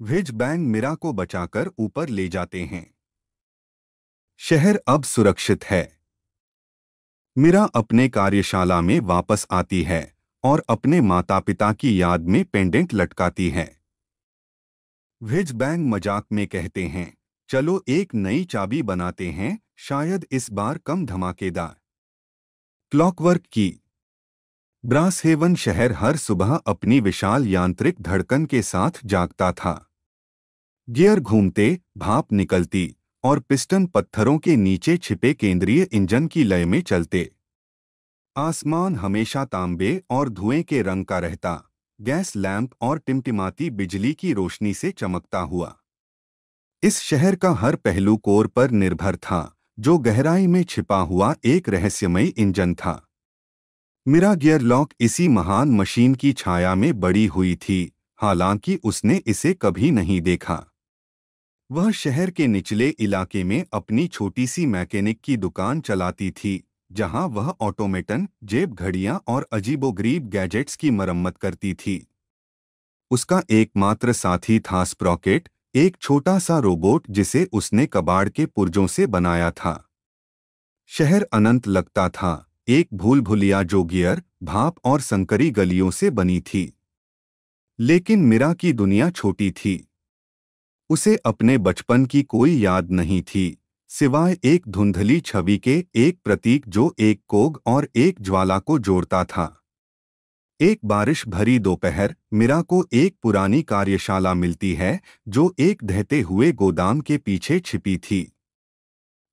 विज बैंग मिरा को बचाकर ऊपर ले जाते हैं। शहर अब सुरक्षित है। मिरा अपने कार्यशाला में वापस आती है और अपने माता पिता की याद में पेंडेंट लटकाती है। विज बैंग मज़ाक में कहते हैं, चलो एक नई चाबी बनाते हैं, शायद इस बार कम धमाकेदार। क्लॉकवर्क की ब्रास हेवन शहर हर सुबह अपनी विशाल यांत्रिक धड़कन के साथ जागता था। गियर घूमते, भाप निकलती और पिस्टन पत्थरों के नीचे छिपे केंद्रीय इंजन की लय में चलते। आसमान हमेशा तांबे और धुएँ के रंग का रहता। गैस लैंप और टिमटिमाती बिजली की रोशनी से चमकता हुआ। इस शहर का हर पहलू कोर पर निर्भर था, जो गहराई में छिपा हुआ एक रहस्यमयी इंजन था। मेरा गियर लॉक इसी महान मशीन की छाया में बड़ी हुई थी, हालाँकि उसने इसे कभी नहीं देखा। वह शहर के निचले इलाके में अपनी छोटी सी मैकेनिक की दुकान चलाती थी, जहाँ वह ऑटोमेटन, जेब घड़ियाँ और अजीबोगरीब गैजेट्स की मरम्मत करती थी। उसका एकमात्र साथी था स्प्रॉकेट, एक छोटा सा रोबोट जिसे उसने कबाड़ के पुर्जों से बनाया था। शहर अनंत लगता था। एक भूल भुलिया जो गियर भाप और संकरी गलियों से बनी थी। लेकिन मीरा की दुनिया छोटी थी। उसे अपने बचपन की कोई याद नहीं थी, सिवाय एक धुंधली छवि के एक प्रतीक जो एक कोग और एक ज्वाला को जोड़ता था। एक बारिश भरी दोपहर मीरा को एक पुरानी कार्यशाला मिलती है, जो एक दहते हुए गोदाम के पीछे छिपी थी।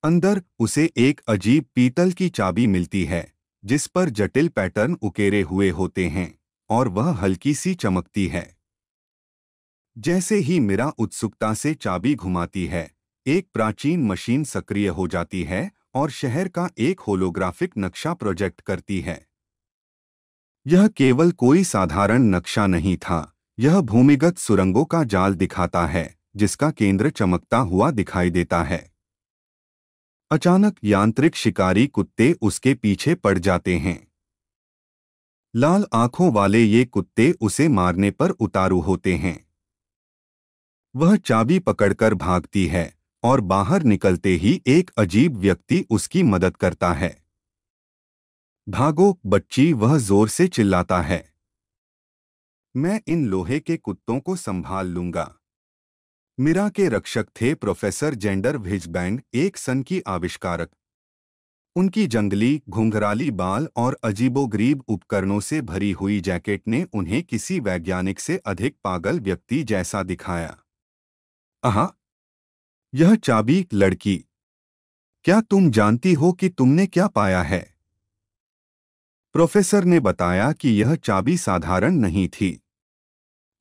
अंदर उसे एक अजीब पीतल की चाबी मिलती है, जिस पर जटिल पैटर्न उकेरे हुए होते हैं, और वह हल्की सी चमकती है। जैसे ही मीरा उत्सुकता से चाबी घुमाती है, एक प्राचीन मशीन सक्रिय हो जाती है और शहर का एक होलोग्राफिक नक्शा प्रोजेक्ट करती है। यह केवल कोई साधारण नक्शा नहीं था, यह भूमिगत सुरंगों का जाल दिखाता है, जिसका केंद्र चमकता हुआ दिखाई देता है। अचानक यांत्रिक शिकारी कुत्ते उसके पीछे पड़ जाते हैं। लाल आँखों वाले ये कुत्ते उसे मारने पर उतारू होते हैं। वह चाबी पकड़कर भागती है और बाहर निकलते ही एक अजीब व्यक्ति उसकी मदद करता है। भागो, बच्ची, वह ज़ोर से चिल्लाता है। मैं इन लोहे के कुत्तों को संभाल लूँगा। मिरा के रक्षक थे प्रोफेसर जेंडर विजबैंड एक सन की आविष्कारक। उनकी जंगली, घुंघराली बाल और अजीबोगरीब उपकरणों से भरी हुई जैकेट ने उन्हें किसी वैज्ञानिक से अधिक पागल व्यक्ति जैसा दिखाया। आह यह चाबी लड़की, क्या तुम जानती हो कि तुमने क्या पाया है? प्रोफेसर ने बताया कि यह चाबी साधारण नहीं थी।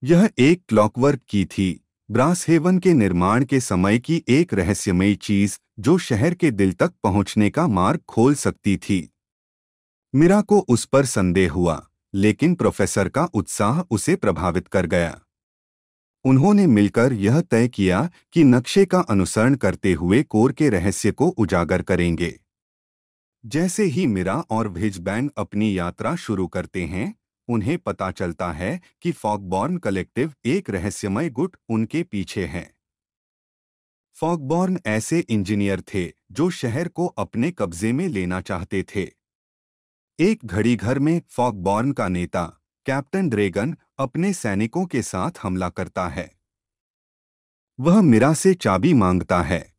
यह एक क्लॉकवर्क की थी। ब्रासहेवन के निर्माण के समय की एक रहस्यमयी चीज़ जो शहर के दिल तक पहुँचने का मार्ग खोल सकती थी। मीरा को उस पर संदेह हुआ, लेकिन प्रोफेसर का उत्साह उसे प्रभावित कर गया। उन्होंने मिलकर यह तय किया कि नक्शे का अनुसरण करते हुए कोर के रहस्य को उजागर करेंगे। जैसे ही मीरा और भिजबैंग अपनी यात्रा शुरू करते हैं उन्हें पता चलता है कि फॉकबॉर्न कलेक्टिव एक रहस्यमय गुट उनके पीछे है। फॉकबॉर्न ऐसे इंजीनियर थे जो शहर को अपने कब्जे में लेना चाहते थे। एक घड़ी घर में फॉकबॉर्न का नेता, कैप्टन ड्रेगन, अपने सैनिकों के साथ हमला करता है। वह मीरा से चाबी माँगता है।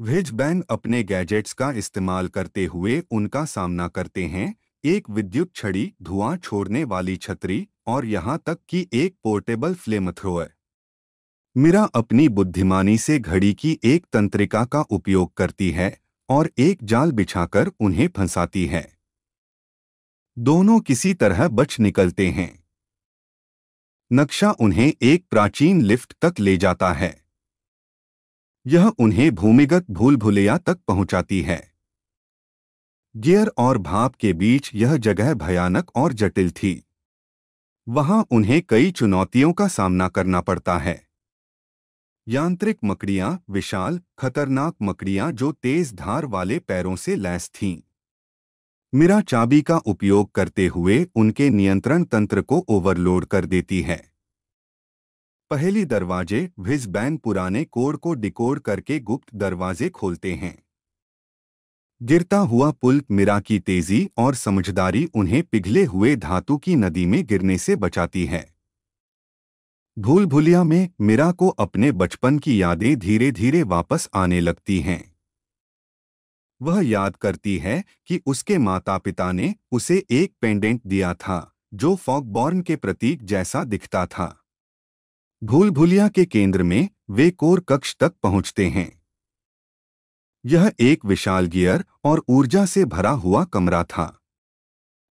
विज विजबैन अपने गैजेट्स का इस्तेमाल करते हुए उनका सामना करते हैं एक विद्युत छड़ी धुआँ छोड़ने वाली छतरी और यहाँ तक कि एक पोर्टेबल फ्लेम थ्रोअर। मीरा अपनी बुद्धिमानी से घड़ी की एक तंत्रिका का उपयोग करती है और एक जाल बिछाकर उन्हें फंसाती है। दोनों किसी तरह बच निकलते हैं। नक्शा उन्हें एक प्राचीन लिफ्ट तक ले जाता है। यह उन्हें भूमिगत भूल भुलैया तक पहुंचाती है। गियर और भाप के बीच यह जगह भयानक और जटिल थी। वहाँ उन्हें कई चुनौतियों का सामना करना पड़ता है। यांत्रिक मकड़ियाँ, विशाल, खतरनाक मकड़ियाँ जो तेज धार वाले पैरों से लैस थीं। मीरा चाबी का उपयोग करते हुए उनके नियंत्रण तंत्र को ओवरलोड कर देती है। पहली दरवाजे विज बैन पुराने कोड को डिकोड करके गुप्त दरवाजे खोलते हैं। गिरता हुआ पुल मीरा की तेज़ी और समझदारी उन्हें पिघले हुए धातु की नदी में गिरने से बचाती है। भूल भुलिया में मीरा को अपने बचपन की यादें धीरे धीरे वापस आने लगती हैं। वह याद करती है कि उसके माता पिता ने उसे एक पेंडेंट दिया था, जो फॉकबॉर्न के प्रतीक जैसा दिखता था। भूल भुलिया के केंद्र में वे कोर कक्ष तक पहुँचते हैं। यह एक विशाल गियर और ऊर्जा से भरा हुआ कमरा था।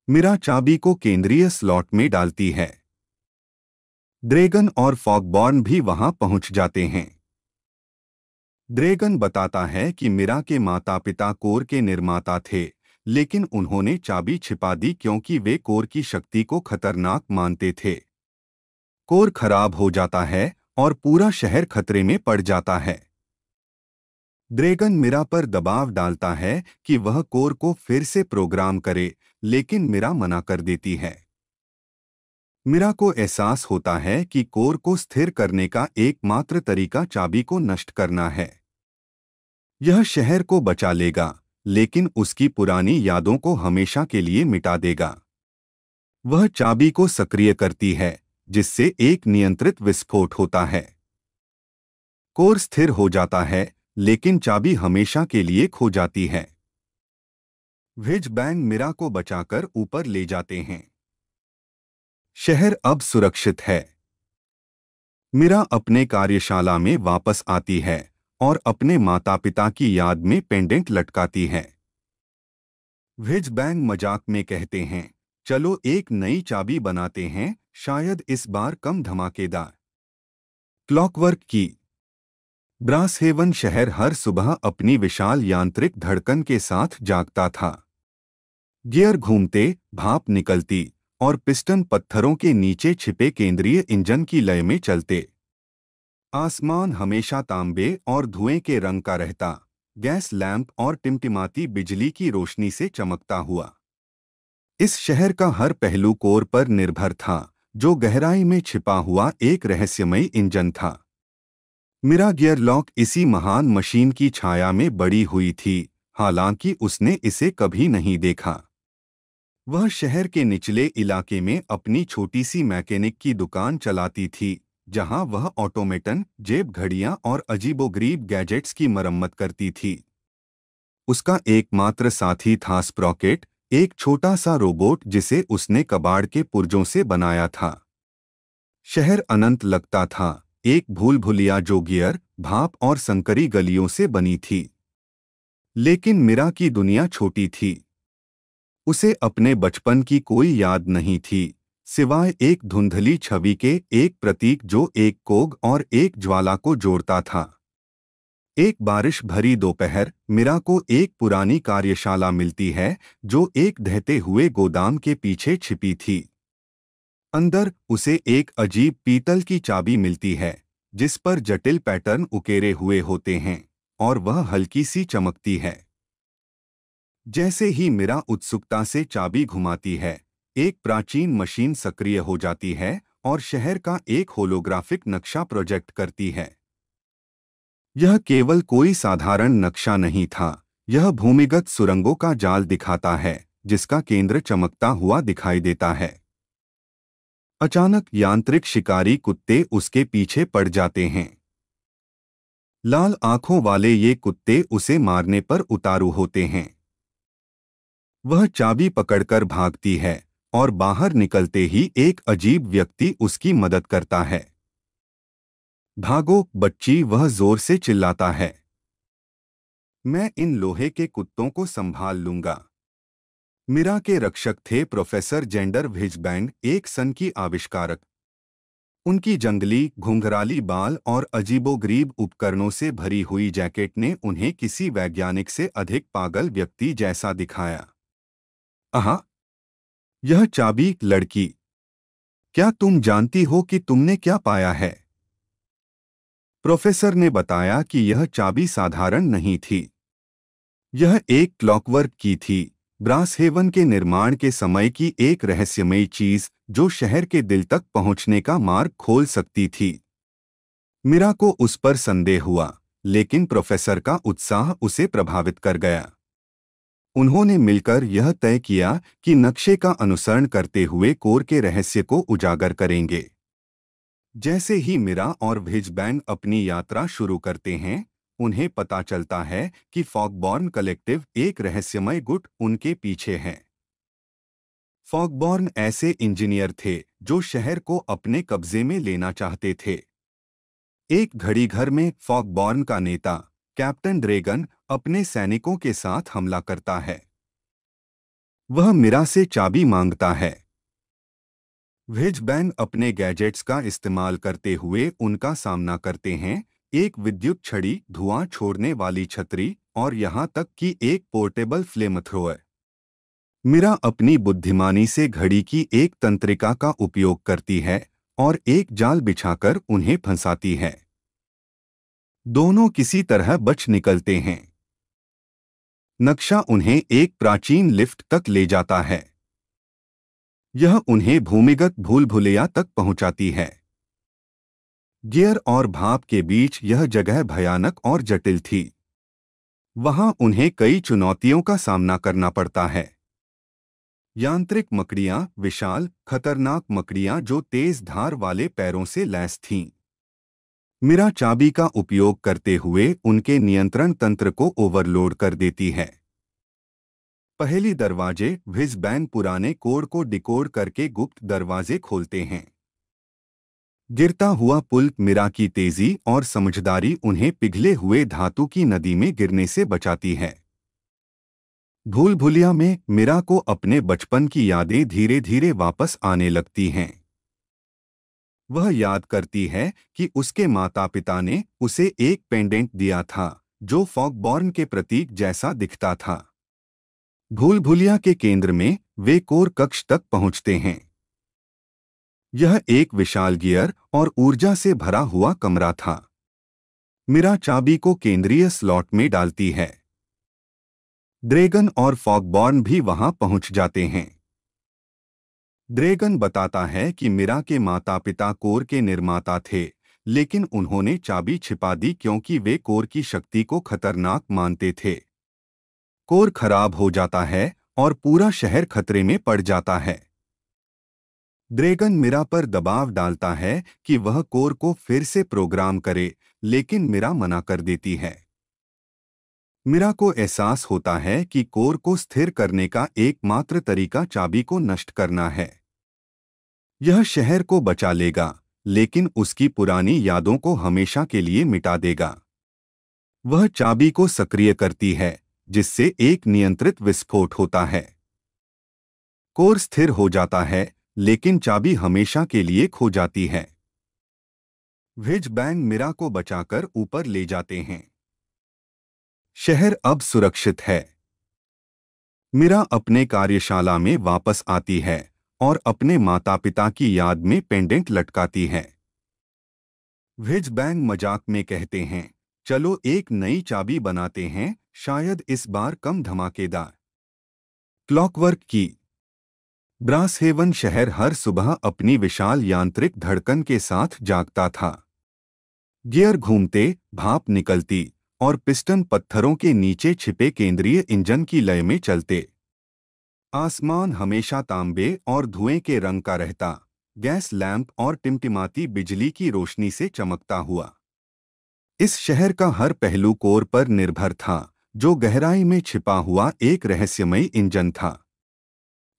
मीरा चाबी को केंद्रीय स्लॉट में डालती है। ड्रैगन और फॉकबॉर्न भी वहाँ पहुँच जाते हैं। ड्रैगन बताता है कि मीरा के माता पिता कोर के निर्माता थे, लेकिन उन्होंने चाबी छिपा दी क्योंकि वे कोर की शक्ति को खतरनाक मानते थे। कोर खराब हो जाता है और पूरा शहर खतरे में पड़ जाता है। ड्रैगन मीरा पर दबाव डालता है कि वह कोर को फिर से प्रोग्राम करे, लेकिन मीरा मना कर देती है। मीरा को एहसास होता है कि कोर को स्थिर करने का एकमात्र तरीका चाबी को नष्ट करना है। यह शहर को बचा लेगा, लेकिन उसकी पुरानी यादों को हमेशा के लिए मिटा देगा। वह चाबी को सक्रिय करती है, जिससे एक नियंत्रित विस्फोट होता है। कोर स्थिर हो जाता है लेकिन चाबी हमेशा के लिए खो जाती है। विज बैंग मिरा को बचाकर ऊपर ले जाते हैं। शहर अब सुरक्षित है। मीरा अपने कार्यशाला में वापस आती है और अपने माता पिता की याद में पेंडेंट लटकाती है। विज बैंग मज़ाक में कहते हैं, चलो एक नई चाबी बनाते हैं, शायद इस बार कम धमाकेदार। क्लॉकवर्क की ब्रास हेवन शहर हर सुबह अपनी विशाल यांत्रिक धड़कन के साथ जागता था। गियर घूमते, भाप निकलती और पिस्टन पत्थरों के नीचे छिपे केंद्रीय इंजन की लय में चलते। आसमान हमेशा तांबे और धुएँ के रंग का रहता। गैस लैंप और टिमटिमाती बिजली की रोशनी से चमकता हुआ। इस शहर का हर पहलू कोर पर निर्भर था, जो गहराई में छिपा हुआ एक रहस्यमयी इंजन था। मेरा गियरलॉक इसी महान मशीन की छाया में बड़ी हुई थी, हालाँकि उसने इसे कभी नहीं देखा। वह शहर के निचले इलाके में अपनी छोटी सी मैकेनिक की दुकान चलाती थी, जहाँ वह ऑटोमेटन, जेब घड़ियाँ और अजीबोगरीब गैजेट्स की मरम्मत करती थी। उसका एकमात्र साथी था स्प्रॉकेट, एक छोटा सा रोबोट जिसे उसने कबाड़ के पुर्जों से बनाया था। शहर अनंत लगता था। एक भूल भुलिया जो गियर भाप और संकरी गलियों से बनी थी। लेकिन मीरा की दुनिया छोटी थी। उसे अपने बचपन की कोई याद नहीं थी, सिवाय एक धुंधली छवि के एक प्रतीक जो एक कोग और एक ज्वाला को जोड़ता था। एक बारिश भरी दोपहर मीरा को एक पुरानी कार्यशाला मिलती है, जो एक ढहते हुए गोदाम के पीछे छिपी थी। अंदर उसे एक अजीब पीतल की चाबी मिलती है, जिस पर जटिल पैटर्न उकेरे हुए होते हैं, और वह हल्की सी चमकती है। जैसे ही मीरा उत्सुकता से चाबी घुमाती है, एक प्राचीन मशीन सक्रिय हो जाती है और शहर का एक होलोग्राफिक नक्शा प्रोजेक्ट करती है। यह केवल कोई साधारण नक्शा नहीं था, यह भूमिगत सुरंगों का जाल दिखाता है, जिसका केंद्र चमकता हुआ दिखाई देता है। अचानक यांत्रिक शिकारी कुत्ते उसके पीछे पड़ जाते हैं। लाल आँखों वाले ये कुत्ते उसे मारने पर उतारू होते हैं। वह चाबी पकड़कर भागती है और बाहर निकलते ही एक अजीब व्यक्ति उसकी मदद करता है। भागो, बच्ची, वह ज़ोर से चिल्लाता है। मैं इन लोहे के कुत्तों को संभाल लूँगा। मीरा के रक्षक थे प्रोफेसर जेंडर विजबैंड एक सन की आविष्कारक। उनकी जंगली, घुंघराली बाल और अजीबोगरीब उपकरणों से भरी हुई जैकेट ने उन्हें किसी वैज्ञानिक से अधिक पागल व्यक्ति जैसा दिखाया। आहा यह चाबी लड़की, क्या तुम जानती हो कि तुमने क्या पाया है? प्रोफेसर ने बताया कि यह चाबी साधारण नहीं थी। यह एक क्लॉकवर्क की थी। ब्रासहेवन के निर्माण के समय की एक रहस्यमयी चीज़ जो शहर के दिल तक पहुँचने का मार्ग खोल सकती थी। मीरा को उस पर संदेह हुआ, लेकिन प्रोफेसर का उत्साह उसे प्रभावित कर गया। उन्होंने मिलकर यह तय किया कि नक्शे का अनुसरण करते हुए कोर के रहस्य को उजागर करेंगे। जैसे ही मीरा और भिजबैंड अपनी यात्रा शुरू करते हैं उन्हें पता चलता है कि फॉकबॉर्न कलेक्टिव एक रहस्यमय गुट उनके पीछे है। फॉकबॉर्न ऐसे इंजीनियर थे जो शहर को अपने कब्जे में लेना चाहते थे। एक घड़ी घर में फॉकबॉर्न का नेता, कैप्टन ड्रेगन, अपने सैनिकों के साथ हमला करता है। वह मीरा से चाबी माँगता है। विजबैन अपने गैजेट्स का इस्तेमाल करते हुए उनका सामना करते हैं एक विद्युत छड़ी धुआँ छोड़ने वाली छतरी और यहाँ तक कि एक पोर्टेबल फ्लेम थ्रोअर। मीरा अपनी बुद्धिमानी से घड़ी की एक तंत्रिका का उपयोग करती है और एक जाल बिछाकर उन्हें फंसाती है। दोनों किसी तरह बच निकलते हैं। नक्शा उन्हें एक प्राचीन लिफ्ट तक ले जाता है। यह उन्हें भूमिगत भूल भुलैया तक पहुंचाती है। गियर और भाप के बीच यह जगह भयानक और जटिल थी। वहाँ उन्हें कई चुनौतियों का सामना करना पड़ता है। यांत्रिक मकड़ियाँ, विशाल, खतरनाक मकड़ियाँ जो तेज धार वाले पैरों से लैस थीं। मीरा चाबी का उपयोग करते हुए उनके नियंत्रण तंत्र को ओवरलोड कर देती है। पहली दरवाजे विजबैन पुराने कोड को डिकोड करके गुप्त दरवाजे खोलते हैं। गिरता हुआ पुल मीरा की तेज़ी और समझदारी उन्हें पिघले हुए धातु की नदी में गिरने से बचाती है। भूल भुलिया में मीरा को अपने बचपन की यादें धीरे धीरे वापस आने लगती हैं। वह याद करती है कि उसके माता पिता ने उसे एक पेंडेंट दिया था, जो फॉकबॉर्न के प्रतीक जैसा दिखता था। भूल भुलिया के केंद्र में वे कोर कक्ष तक पहुँचते हैं। यह एक विशाल गियर और ऊर्जा से भरा हुआ कमरा था। मीरा चाबी को केंद्रीय स्लॉट में डालती है। ड्रैगन और फॉकबॉर्न भी वहाँ पहुँच जाते हैं। ड्रैगन बताता है कि मीरा के माता पिता कोर के निर्माता थे, लेकिन उन्होंने चाबी छिपा दी क्योंकि वे कोर की शक्ति को खतरनाक मानते थे। कोर खराब हो जाता है और पूरा शहर खतरे में पड़ जाता है। ड्रैगन मीरा पर दबाव डालता है कि वह कोर को फिर से प्रोग्राम करे, लेकिन मीरा मना कर देती है। मीरा को एहसास होता है कि कोर को स्थिर करने का एकमात्र तरीका चाबी को नष्ट करना है। यह शहर को बचा लेगा, लेकिन उसकी पुरानी यादों को हमेशा के लिए मिटा देगा। वह चाबी को सक्रिय करती है, जिससे एक नियंत्रित विस्फोट होता है। कोर स्थिर हो जाता है लेकिन चाबी हमेशा के लिए खो जाती है। विज बैंग मीरा को बचाकर ऊपर ले जाते हैं। शहर अब सुरक्षित है। मीरा अपने कार्यशाला में वापस आती है और अपने माता पिता की याद में पेंडेंट लटकाती है। विज बैंग मज़ाक में कहते हैं, चलो एक नई चाबी बनाते हैं, शायद इस बार कम धमाकेदार। क्लॉकवर्क की ब्रासहेवन शहर हर सुबह अपनी विशाल यांत्रिक धड़कन के साथ जागता था। गियर घूमते, भाप निकलती और पिस्टन पत्थरों के नीचे छिपे केंद्रीय इंजन की लय में चलते। आसमान हमेशा तांबे और धुएँ के रंग का रहता। गैस लैंप और टिमटिमाती बिजली की रोशनी से चमकता हुआ। इस शहर का हर पहलू कोर पर निर्भर था, जो गहराई में छिपा हुआ एक रहस्यमयी इंजन था।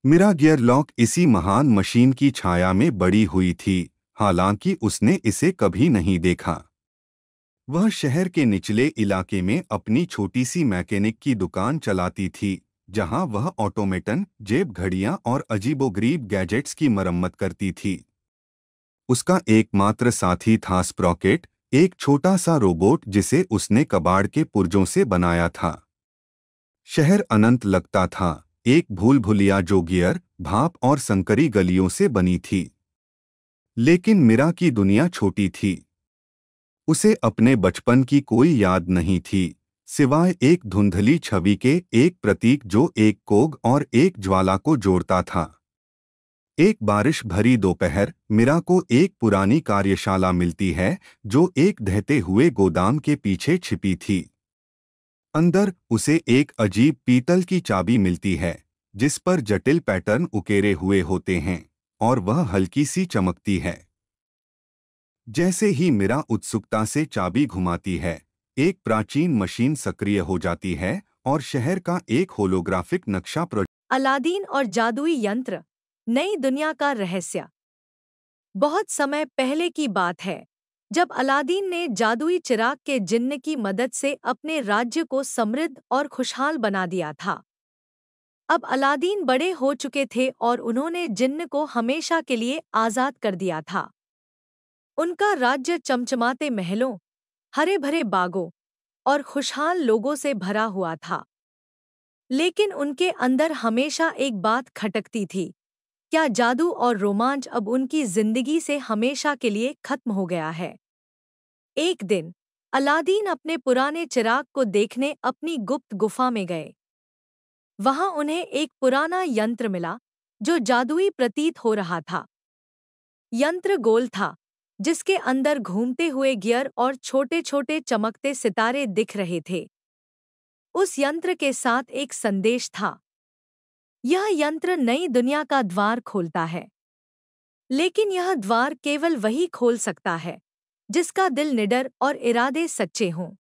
मेरा गियर लॉक इसी महान मशीन की छाया में बड़ी हुई थी, हालाँकि उसने इसे कभी नहीं देखा। वह शहर के निचले इलाके में अपनी छोटी सी मैकेनिक की दुकान चलाती थी, जहाँ वह ऑटोमेटन, जेब घड़ियाँ और अजीबोगरीब गैजेट्स की मरम्मत करती थी। उसका एकमात्र साथी था स्प्रॉकेट, एक छोटा सा रोबोट जिसे उसने कबाड़ के पुर्जों से बनाया था। शहर अनंत लगता था। एक भूल भुलिया जो गियर भाप और संकरी गलियों से बनी थी। लेकिन मीरा की दुनिया छोटी थी। उसे अपने बचपन की कोई याद नहीं थी, सिवाय एक धुंधली छवि के एक प्रतीक जो एक कोग और एक ज्वाला को जोड़ता था। एक बारिश भरी दोपहर मीरा को एक पुरानी कार्यशाला मिलती है, जो एक ढहते हुए गोदाम के पीछे छिपी थी। अंदर उसे एक अजीब पीतल की चाबी मिलती है, जिस पर जटिल पैटर्न उकेरे हुए होते हैं, और वह हल्की सी चमकती है। जैसे ही मीरा उत्सुकता से चाबी घुमाती है, एक प्राचीन मशीन सक्रिय हो जाती है, और शहर का एक होलोग्राफिक नक्शा प्रोजेक्ट अलादीन और जादुई यंत्र, नई दुनिया का रहस्य। बहुत समय पहले की बात है। जब अलादीन ने जादुई चिराग के जिन्न की मदद से अपने राज्य को समृद्ध और खुशहाल बना दिया था। अब अलादीन बड़े हो चुके थे और उन्होंने जिन्न को हमेशा के लिए आज़ाद कर दिया था। उनका राज्य चमचमाते महलों हरे भरे बागों और खुशहाल लोगों से भरा हुआ था। लेकिन उनके अंदर हमेशा एक बात खटकती थी, क्या जादू और रोमांच अब उनकी ज़िंदगी से हमेशा के लिए खत्म हो गया है? एक दिन, अलादीन अपने पुराने चिराग को देखने अपनी गुप्त गुफा में गए। वहाँ उन्हें एक पुराना यंत्र मिला, जो जादुई प्रतीत हो रहा था। यंत्र गोल था, जिसके अंदर घूमते हुए गियर और छोटे छोटे चमकते सितारे दिख रहे थे। उस यंत्र के साथ एक संदेश था, यह यंत्र नई दुनिया का द्वार खोलता है, लेकिन यह द्वार केवल वही खोल सकता है। जिसका दिल निडर और इरादे सच्चे हों।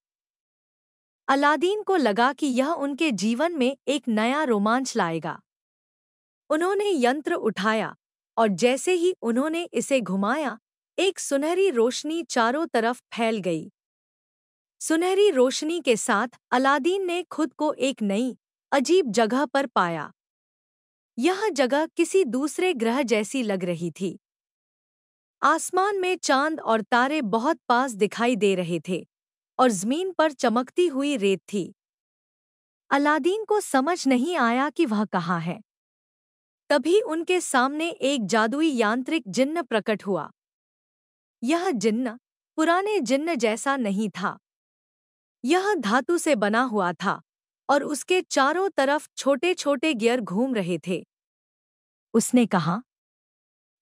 अलादीन को लगा कि यह उनके जीवन में एक नया रोमांच लाएगा। उन्होंने यंत्र उठाया और जैसे ही उन्होंने इसे घुमाया, एक सुनहरी रोशनी चारों तरफ़ फैल गई। सुनहरी रोशनी के साथ अलादीन ने खुद को एक नई, अजीब जगह पर पाया। यह जगह किसी दूसरे ग्रह जैसी लग रही थी। आसमान में चाँद और तारे बहुत पास दिखाई दे रहे थे और ज़मीन पर चमकती हुई रेत थी। अलादीन को समझ नहीं आया कि वह कहाँ है। तभी उनके सामने एक जादुई यांत्रिक जिन्न प्रकट हुआ। यह जिन्न पुराने जिन्न जैसा नहीं था। यह धातु से बना हुआ था और उसके चारों तरफ़ छोटे छोटे गियर घूम रहे थे। उसने कहा,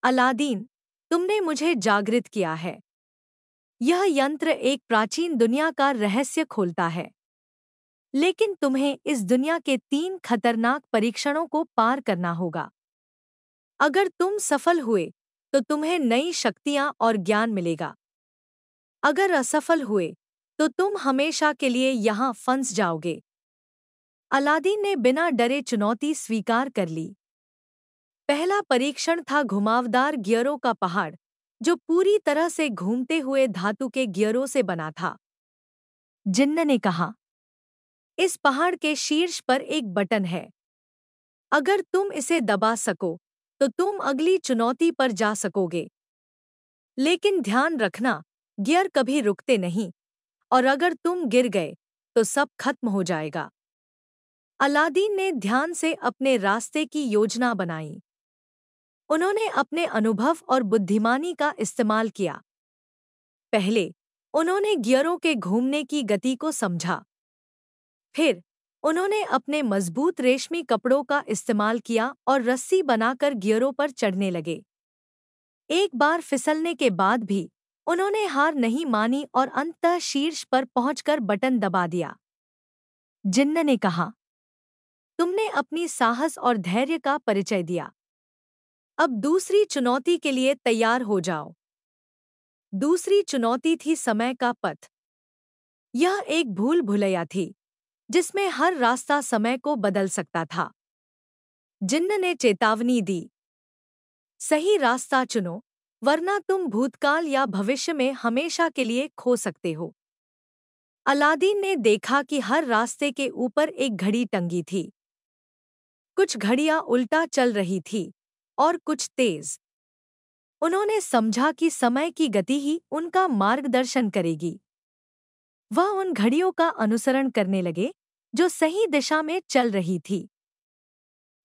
अलादीन तुमने मुझे जागृत किया है। यह यंत्र एक प्राचीन दुनिया का रहस्य खोलता है। लेकिन तुम्हें इस दुनिया के तीन खतरनाक परीक्षणों को पार करना होगा। अगर तुम सफल हुए तो तुम्हें नई शक्तियाँ और ज्ञान मिलेगा। अगर असफल हुए तो तुम हमेशा के लिए यहाँ फंस जाओगे। अलादीन ने बिना डरे चुनौती स्वीकार कर ली। पहला परीक्षण था घुमावदार गियरों का पहाड़, जो पूरी तरह से घूमते हुए धातु के गियरों से बना था। जिन्न ने कहा, इस पहाड़ के शीर्ष पर एक बटन है। अगर तुम इसे दबा सको तो तुम अगली चुनौती पर जा सकोगे। लेकिन ध्यान रखना, गियर कभी रुकते नहीं, और अगर तुम गिर गए तो सब खत्म हो जाएगा। अलादीन ने ध्यान से अपने रास्ते की योजना बनाई। उन्होंने अपने अनुभव और बुद्धिमानी का इस्तेमाल किया। पहले, उन्होंने गियरों के घूमने की गति को समझा। फिर, उन्होंने अपने मज़बूत रेशमी कपड़ों का इस्तेमाल किया और रस्सी बनाकर गियरों पर चढ़ने लगे। एक बार फिसलने के बाद भी, उन्होंने हार नहीं मानी और अंततः शीर्ष पर पहुंचकर बटन दबा दिया। जिन्न ने कहा, तुमने अपनी साहस और धैर्य का परिचय दिया। अब दूसरी चुनौती के लिए तैयार हो जाओ। दूसरी चुनौती थी समय का पथ। यह एक भूल भुलैया थी, जिसमें हर रास्ता समय को बदल सकता था। जिन्न ने चेतावनी दी, सही रास्ता चुनो, वरना तुम भूतकाल या भविष्य में हमेशा के लिए खो सकते हो। अलादीन ने देखा कि हर रास्ते के ऊपर एक घड़ी टंगी थी। कुछ घड़ियाँ उल्टा चल रही थी। और कुछ तेज। उन्होंने समझा कि समय की गति ही उनका मार्गदर्शन करेगी। वह उन घड़ियों का अनुसरण करने लगे, जो सही दिशा में चल रही थी।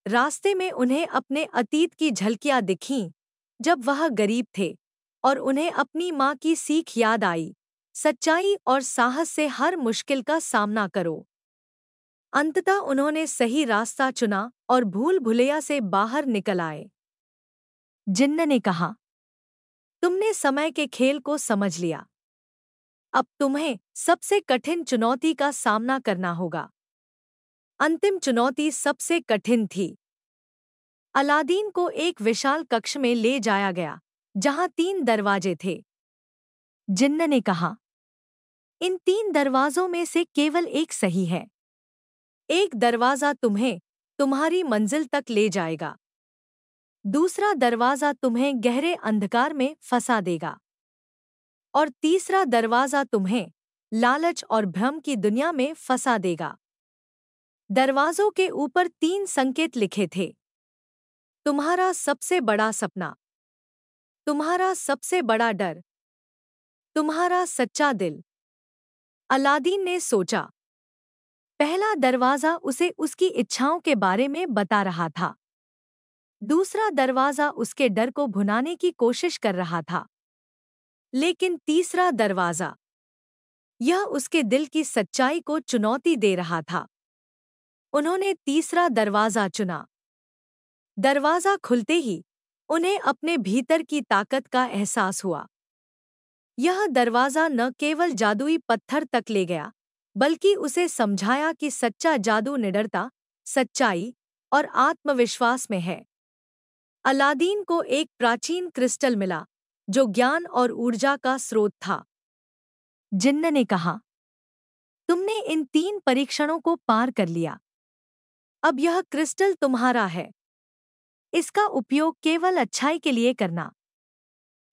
रास्ते में उन्हें अपने अतीत की झलकियाँ दिखीं, जब वह गरीब थे, और उन्हें अपनी माँ की सीख याद आई, सच्चाई और साहस से हर मुश्किल का सामना करो। अंततः उन्होंने सही रास्ता चुना और भूल भुलैया से बाहर निकल आए। जिन्न ने कहा, तुमने समय के खेल को समझ लिया। अब तुम्हें सबसे कठिन चुनौती का सामना करना होगा। अंतिम चुनौती सबसे कठिन थी। अलादीन को एक विशाल कक्ष में ले जाया गया, जहाँ तीन दरवाजे थे। जिन्न ने कहा, इन तीन दरवाजों में से केवल एक सही है। एक दरवाज़ा तुम्हें तुम्हारी मंजिल तक ले जाएगा। दूसरा दरवाज़ा तुम्हें गहरे अंधकार में फंसा देगा। और तीसरा दरवाज़ा तुम्हें लालच और भ्रम की दुनिया में फंसा देगा। दरवाजों के ऊपर तीन संकेत लिखे थे। तुम्हारा सबसे बड़ा सपना। तुम्हारा सबसे बड़ा डर। तुम्हारा सच्चा दिल। अलादीन ने सोचा। पहला दरवाज़ा उसे उसकी इच्छाओं के बारे में बता रहा था। दूसरा दरवाज़ा उसके डर को भुनाने की कोशिश कर रहा था। लेकिन तीसरा दरवाज़ा, यह उसके दिल की सच्चाई को चुनौती दे रहा था। उन्होंने तीसरा दरवाज़ा चुना। दरवाज़ा खुलते ही उन्हें अपने भीतर की ताकत का एहसास हुआ। यह दरवाज़ा न केवल जादुई पत्थर तक ले गया, बल्कि उसे समझाया कि सच्चा जादू निडरता, सच्चाई और आत्मविश्वास में है। अलादीन को एक प्राचीन क्रिस्टल मिला, जो ज्ञान और ऊर्जा का स्रोत था। जिन्न ने कहा, तुमने इन तीन परीक्षणों को पार कर लिया। अब यह क्रिस्टल तुम्हारा है। इसका उपयोग केवल अच्छाई के लिए करना।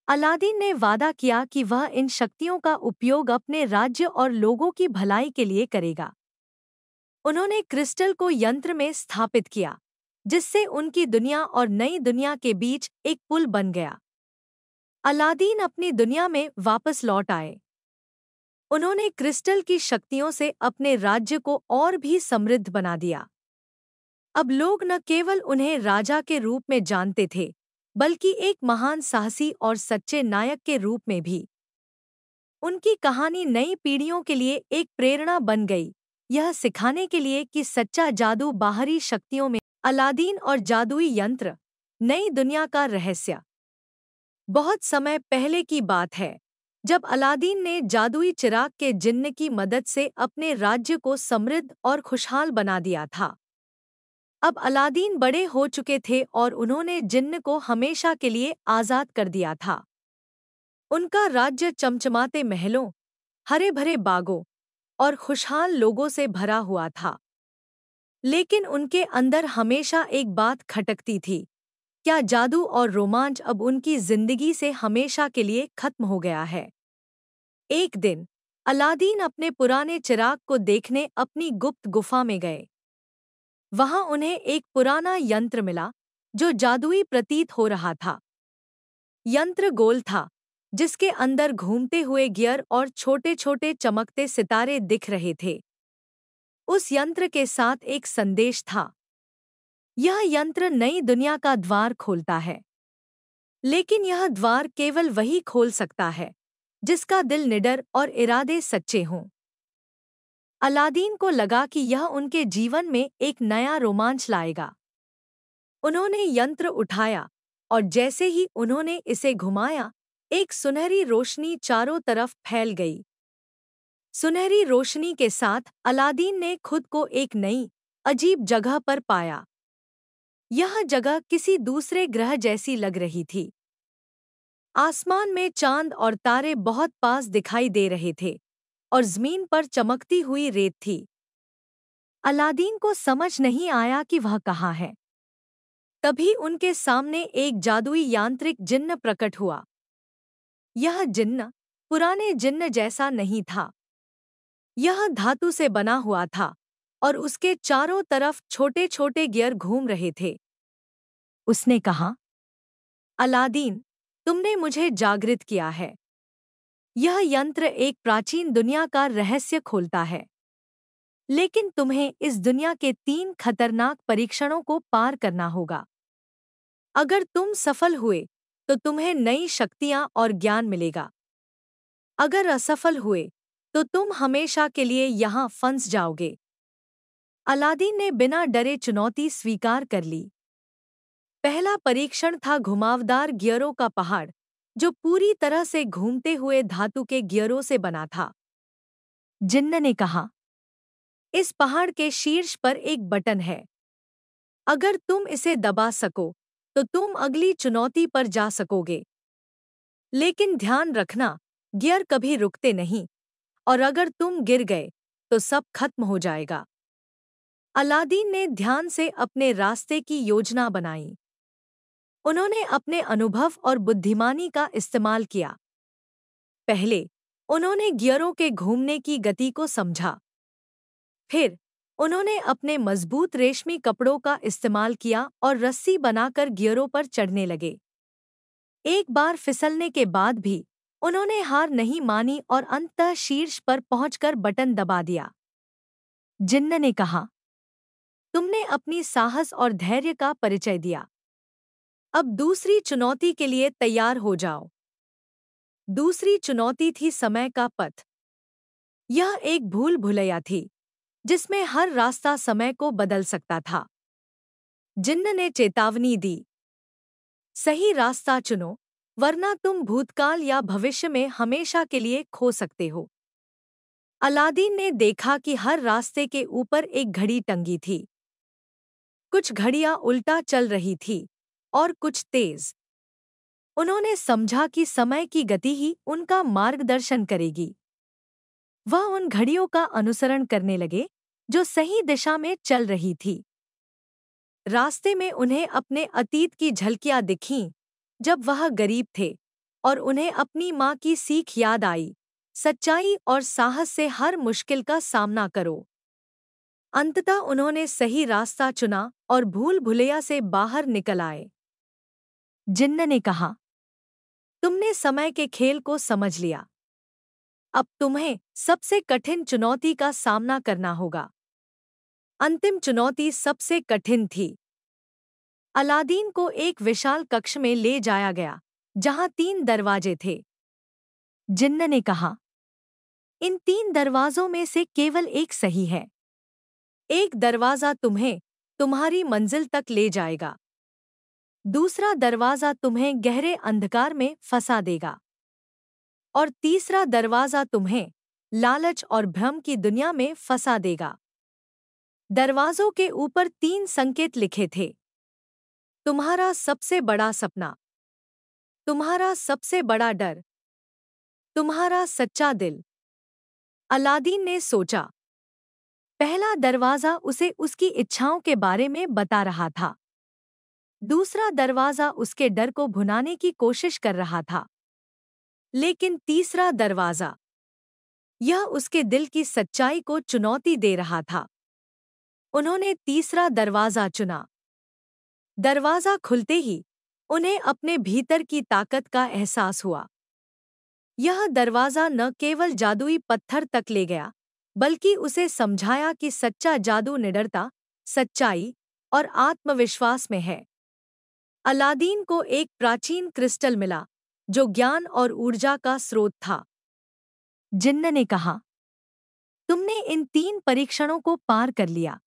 अलादीन ने वादा किया कि वह इन शक्तियों का उपयोग अपने राज्य और लोगों की भलाई के लिए करेगा। उन्होंने क्रिस्टल को यंत्र में स्थापित किया। जिससे उनकी दुनिया और नई दुनिया के बीच एक पुल बन गया। अलादीन अपनी दुनिया में वापस लौट आए। उन्होंने क्रिस्टल की शक्तियों से अपने राज्य को और भी समृद्ध बना दिया। अब लोग न केवल उन्हें राजा के रूप में जानते थे, बल्कि एक महान साहसी और सच्चे नायक के रूप में भी। उनकी कहानी नई पीढ़ियों के लिए एक प्रेरणा बन गई, यह सिखाने के लिए कि सच्चा जादू बाहरी शक्तियों में अलादीन और जादुई यंत्र, नई दुनिया का रहस्य। बहुत समय पहले की बात है, जब अलादीन ने जादुई चिराग के जिन्न की मदद से अपने राज्य को समृद्ध और खुशहाल बना दिया था। अब अलादीन बड़े हो चुके थे और उन्होंने जिन्न को हमेशा के लिए आज़ाद कर दिया था। उनका राज्य चमचमाते महलों, हरे भरे बागों और खुशहाल लोगों से भरा हुआ था। लेकिन उनके अंदर हमेशा एक बात खटकती थी। क्या जादू और रोमांच अब उनकी ज़िंदगी से हमेशा के लिए खत्म हो गया है? एक दिन, अलादीन अपने पुराने चिराग को देखने अपनी गुप्त गुफा में गए। वहाँ उन्हें एक पुराना यंत्र मिला, जो जादुई प्रतीत हो रहा था। यंत्र गोल था, जिसके अंदर घूमते हुए गियर और छोटे छोटे चमकते सितारे दिख रहे थे। उस यंत्र के साथ एक संदेश था। यह यंत्र नई दुनिया का द्वार खोलता है। लेकिन यह द्वार केवल वही खोल सकता है, जिसका दिल निडर और इरादे सच्चे हों। अलादीन को लगा कि यह उनके जीवन में एक नया रोमांच लाएगा। उन्होंने यंत्र उठाया और जैसे ही उन्होंने इसे घुमाया, एक सुनहरी रोशनी चारों तरफ़ फैल गई। सुनहरी रोशनी के साथ अलादीन ने खुद को एक नई, अजीब जगह पर पाया। यह जगह किसी दूसरे ग्रह जैसी लग रही थी। आसमान में चाँद और तारे बहुत पास दिखाई दे रहे थे और ज़मीन पर चमकती हुई रेत थी। अलादीन को समझ नहीं आया कि वह कहाँ है। तभी उनके सामने एक जादुई यांत्रिक जिन्न प्रकट हुआ। यह जिन्न पुराने जिन्न जैसा नहीं था। यह धातु से बना हुआ था और उसके चारों तरफ़ छोटे छोटे गियर घूम रहे थे। उसने कहा, अलादीन, तुमने मुझे जागृत किया है। यह यंत्र एक प्राचीन दुनिया का रहस्य खोलता है। लेकिन तुम्हें इस दुनिया के तीन खतरनाक परीक्षणों को पार करना होगा। अगर तुम सफल हुए तो तुम्हें नई शक्तियाँ और ज्ञान मिलेगा। अगर असफल हुए तो तुम हमेशा के लिए यहाँ फंस जाओगे। अलादीन ने बिना डरे चुनौती स्वीकार कर ली। पहला परीक्षण था घुमावदार गियरों का पहाड़, जो पूरी तरह से घूमते हुए धातु के गियरों से बना था। जिन्न ने कहा, इस पहाड़ के शीर्ष पर एक बटन है। अगर तुम इसे दबा सको तो तुम अगली चुनौती पर जा सकोगे। लेकिन ध्यान रखना, गियर कभी रुकते नहीं। और अगर तुम गिर गए तो सब खत्म हो जाएगा। अलादीन ने ध्यान से अपने रास्ते की योजना बनाई। उन्होंने अपने अनुभव और बुद्धिमानी का इस्तेमाल किया। पहले, उन्होंने गियरों के घूमने की गति को समझा। फिर, उन्होंने अपने मज़बूत रेशमी कपड़ों का इस्तेमाल किया और रस्सी बनाकर गियरों पर चढ़ने लगे। एक बार फिसलने के बाद भी उन्होंने हार नहीं मानी और अंततः शीर्ष पर पहुंचकर बटन दबा दिया। जिन्न ने कहा, तुमने अपनी साहस और धैर्य का परिचय दिया। अब दूसरी चुनौती के लिए तैयार हो जाओ। दूसरी चुनौती थी समय का पथ। यह एक भूल भुलैया थी, जिसमें हर रास्ता समय को बदल सकता था। जिन्न ने चेतावनी दी, सही रास्ता चुनो वरना तुम भूतकाल या भविष्य में हमेशा के लिए खो सकते हो। अलादीन ने देखा कि हर रास्ते के ऊपर एक घड़ी टंगी थी। कुछ घड़ियाँ उल्टा चल रही थी और कुछ तेज। उन्होंने समझा कि समय की गति ही उनका मार्गदर्शन करेगी। वह उन घड़ियों का अनुसरण करने लगे, जो सही दिशा में चल रही थी। रास्ते में उन्हें अपने अतीत की झलकियाँ दिखीं जब वह गरीब थे और उन्हें अपनी माँ की सीख याद आई, सच्चाई और साहस से हर मुश्किल का सामना करो। अंततः उन्होंने सही रास्ता चुना और भूल भुलैया से बाहर निकल आए। जिन्न ने कहा, तुमने समय के खेल को समझ लिया। अब तुम्हें सबसे कठिन चुनौती का सामना करना होगा। अंतिम चुनौती सबसे कठिन थी। अलादीन को एक विशाल कक्ष में ले जाया गया, जहाँ तीन दरवाजे थे। जिन्न ने कहा, इन तीन दरवाजों में से केवल एक सही है। एक दरवाज़ा तुम्हें तुम्हारी मंजिल तक ले जाएगा। दूसरा दरवाज़ा तुम्हें गहरे अंधकार में फंसा देगा। और तीसरा दरवाज़ा तुम्हें लालच और भ्रम की दुनिया में फंसा देगा। दरवाजों के ऊपर तीन संकेत लिखे थे। तुम्हारा सबसे बड़ा सपना। तुम्हारा सबसे बड़ा डर। तुम्हारा सच्चा दिल। अलादीन ने सोचा। पहला दरवाज़ा उसे उसकी इच्छाओं के बारे में बता रहा था। दूसरा दरवाज़ा उसके डर को भुनाने की कोशिश कर रहा था। लेकिन तीसरा दरवाज़ा, यह उसके दिल की सच्चाई को चुनौती दे रहा था। उन्होंने तीसरा दरवाज़ा चुना। दरवाज़ा खुलते ही उन्हें अपने भीतर की ताकत का एहसास हुआ। यह दरवाज़ा न केवल जादुई पत्थर तक ले गया, बल्कि उसे समझाया कि सच्चा जादू निडरता, सच्चाई और आत्मविश्वास में है। अलादीन को एक प्राचीन क्रिस्टल मिला, जो ज्ञान और ऊर्जा का स्रोत था। जिन्न ने कहा, तुमने इन तीन परीक्षणों को पार कर लिया।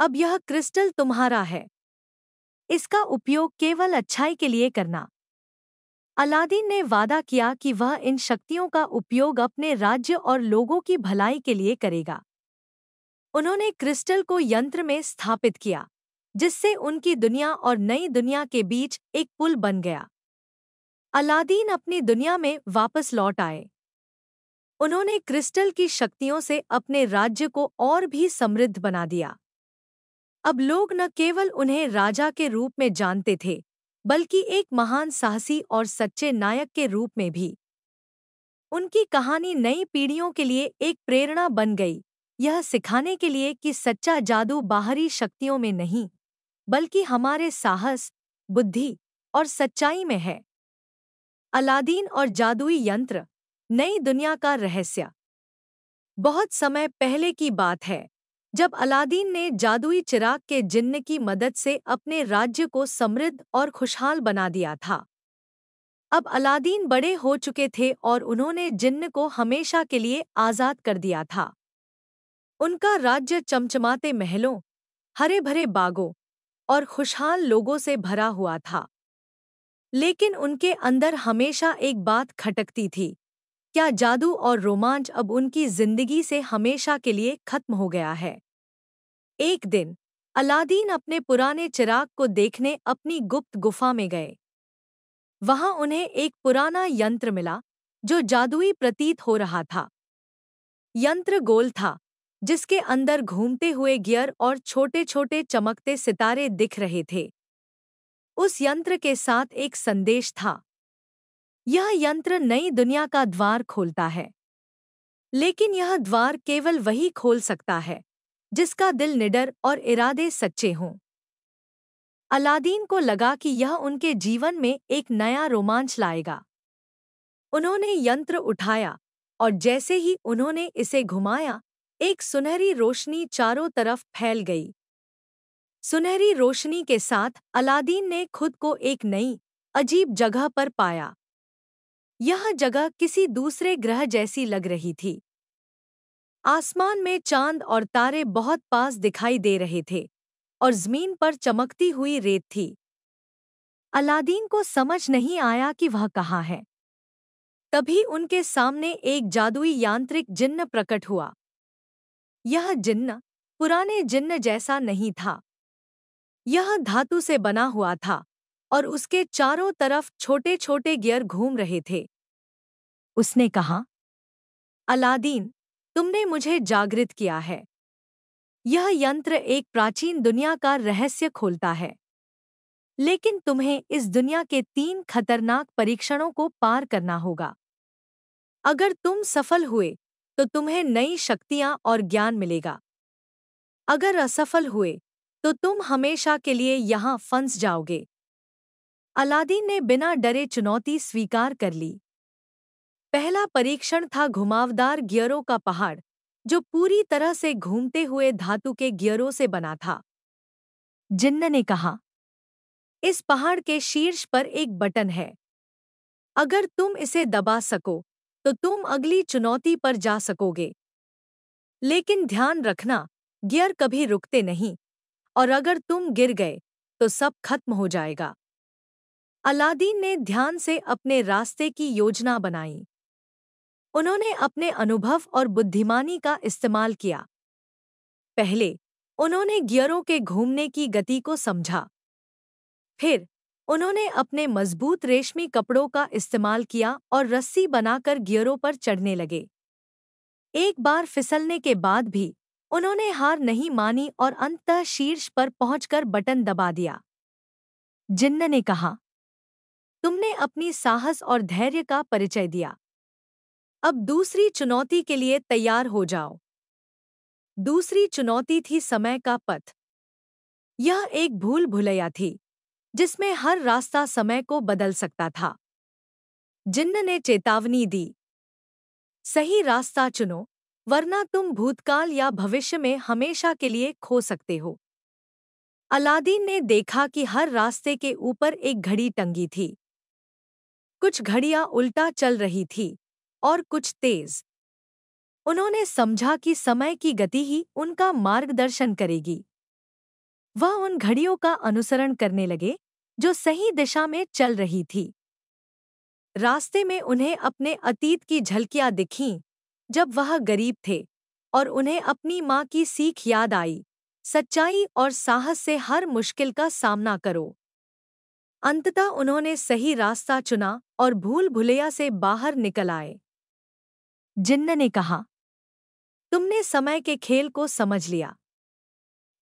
अब यह क्रिस्टल तुम्हारा है। इसका उपयोग केवल अच्छाई के लिए करना। अलादीन ने वादा किया कि वह इन शक्तियों का उपयोग अपने राज्य और लोगों की भलाई के लिए करेगा। उन्होंने क्रिस्टल को यंत्र में स्थापित किया, जिससे उनकी दुनिया और नई दुनिया के बीच एक पुल बन गया। अलादीन अपनी दुनिया में वापस लौट आए। उन्होंने क्रिस्टल की शक्तियों से अपने राज्य को और भी समृद्ध बना दिया। अब लोग न केवल उन्हें राजा के रूप में जानते थे, बल्कि एक महान साहसी और सच्चे नायक के रूप में भी। उनकी कहानी नई पीढ़ियों के लिए एक प्रेरणा बन गई, यह सिखाने के लिए कि सच्चा जादू बाहरी शक्तियों में नहीं, बल्कि हमारे साहस, बुद्धि और सच्चाई में है। अलादीन और जादुई यंत्र, नई दुनिया का रहस्य। बहुत समय पहले की बात है। जब अलादीन ने जादुई चिराग के जिन्न की मदद से अपने राज्य को समृद्ध और खुशहाल बना दिया था। अब अलादीन बड़े हो चुके थे और उन्होंने जिन्न को हमेशा के लिए आज़ाद कर दिया था। उनका राज्य चमचमाते महलों हरे भरे बागों और खुशहाल लोगों से भरा हुआ था। लेकिन उनके अंदर हमेशा एक बात खटकती थी क्या जादू और रोमांच अब उनकी ज़िंदगी से हमेशा के लिए खत्म हो गया है? एक दिन, अलादीन अपने पुराने चिराग को देखने अपनी गुप्त गुफा में गए। वहाँ उन्हें एक पुराना यंत्र मिला, जो जादुई प्रतीत हो रहा था। यंत्र गोल था, जिसके अंदर घूमते हुए गियर और छोटे छोटे चमकते सितारे दिख रहे थे। उस यंत्र के साथ एक संदेश था। यह यंत्र नई दुनिया का द्वार खोलता है। लेकिन यह द्वार केवल वही खोल सकता है, जिसका दिल निडर और इरादे सच्चे हों। अलादीन को लगा कि यह उनके जीवन में एक नया रोमांच लाएगा। उन्होंने यंत्र उठाया और जैसे ही उन्होंने इसे घुमाया, एक सुनहरी रोशनी चारों तरफ़ फैल गई। सुनहरी रोशनी के साथ अलादीन ने खुद को एक नई, अजीब जगह पर पाया। यह जगह किसी दूसरे ग्रह जैसी लग रही थी। आसमान में चाँद और तारे बहुत पास दिखाई दे रहे थे और ज़मीन पर चमकती हुई रेत थी। अलादीन को समझ नहीं आया कि वह कहाँ है। तभी उनके सामने एक जादुई यांत्रिक जिन्न प्रकट हुआ। यह जिन्न पुराने जिन्न जैसा नहीं था। यह धातु से बना हुआ था। और उसके चारों तरफ़ छोटे छोटे गियर घूम रहे थे। उसने कहा, अलादीन, तुमने मुझे जागृत किया है। यह यंत्र एक प्राचीन दुनिया का रहस्य खोलता है। लेकिन तुम्हें इस दुनिया के तीन खतरनाक परीक्षणों को पार करना होगा। अगर तुम सफल हुए तो तुम्हें नई शक्तियाँ और ज्ञान मिलेगा। अगर असफल हुए तो तुम हमेशा के लिए यहाँ फंस जाओगे। अलादीन ने बिना डरे चुनौती स्वीकार कर ली। पहला परीक्षण था घुमावदार गियरों का पहाड़, जो पूरी तरह से घूमते हुए धातु के गियरों से बना था। जिन्न ने कहा, इस पहाड़ के शीर्ष पर एक बटन है। अगर तुम इसे दबा सको तो तुम अगली चुनौती पर जा सकोगे। लेकिन ध्यान रखना, गियर कभी रुकते नहीं, और अगर तुम गिर गए तो सब खत्म हो जाएगा। अलादीन ने ध्यान से अपने रास्ते की योजना बनाई। उन्होंने अपने अनुभव और बुद्धिमानी का इस्तेमाल किया। पहले, उन्होंने गियरों के घूमने की गति को समझा। फिर, उन्होंने अपने मज़बूत रेशमी कपड़ों का इस्तेमाल किया और रस्सी बनाकर गियरों पर चढ़ने लगे। एक बार फिसलने के बाद भी, उन्होंने हार नहीं मानी और अंततः शीर्ष पर पहुंचकर बटन दबा दिया। जिन्न ने कहा तुमने अपनी साहस और धैर्य का परिचय दिया। अब दूसरी चुनौती के लिए तैयार हो जाओ। दूसरी चुनौती थी समय का पथ। यह एक भूल भुलैया थी, जिसमें हर रास्ता समय को बदल सकता था। जिन्न ने चेतावनी दी, सही रास्ता चुनो, वरना तुम भूतकाल या भविष्य में हमेशा के लिए खो सकते हो। अलादीन ने देखा कि हर रास्ते के ऊपर एक घड़ी टंगी थी। कुछ घड़ियाँ उल्टा चल रही थी और कुछ तेज। उन्होंने समझा कि समय की गति ही उनका मार्गदर्शन करेगी। वह उन घड़ियों का अनुसरण करने लगे जो सही दिशा में चल रही थी। रास्ते में उन्हें अपने अतीत की झलकियाँ दिखीं जब वह गरीब थे और उन्हें अपनी माँ की सीख याद आई। सच्चाई और साहस से हर मुश्किल का सामना करो। अंततः उन्होंने सही रास्ता चुना और भूल भुलैया से बाहर निकल आए। जिन्न ने कहा, तुमने समय के खेल को समझ लिया।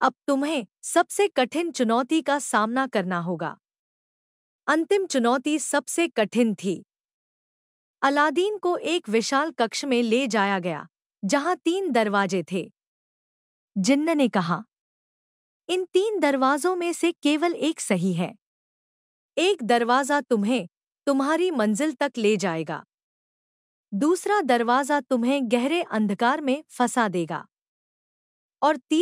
अब तुम्हें सबसे कठिन चुनौती का सामना करना होगा। अंतिम चुनौती सबसे कठिन थी। अलादीन को एक विशाल कक्ष में ले जाया गया, जहाँ तीन दरवाजे थे। जिन्न ने कहा, इन तीन दरवाजों में से केवल एक सही है। एक दरवाज़ा तुम्हें, तुम्हारी मंजिल तक ले जाएगा। दूसरा दरवाज़ा तुम्हें गहरे अंधकार में फंसा देगा। और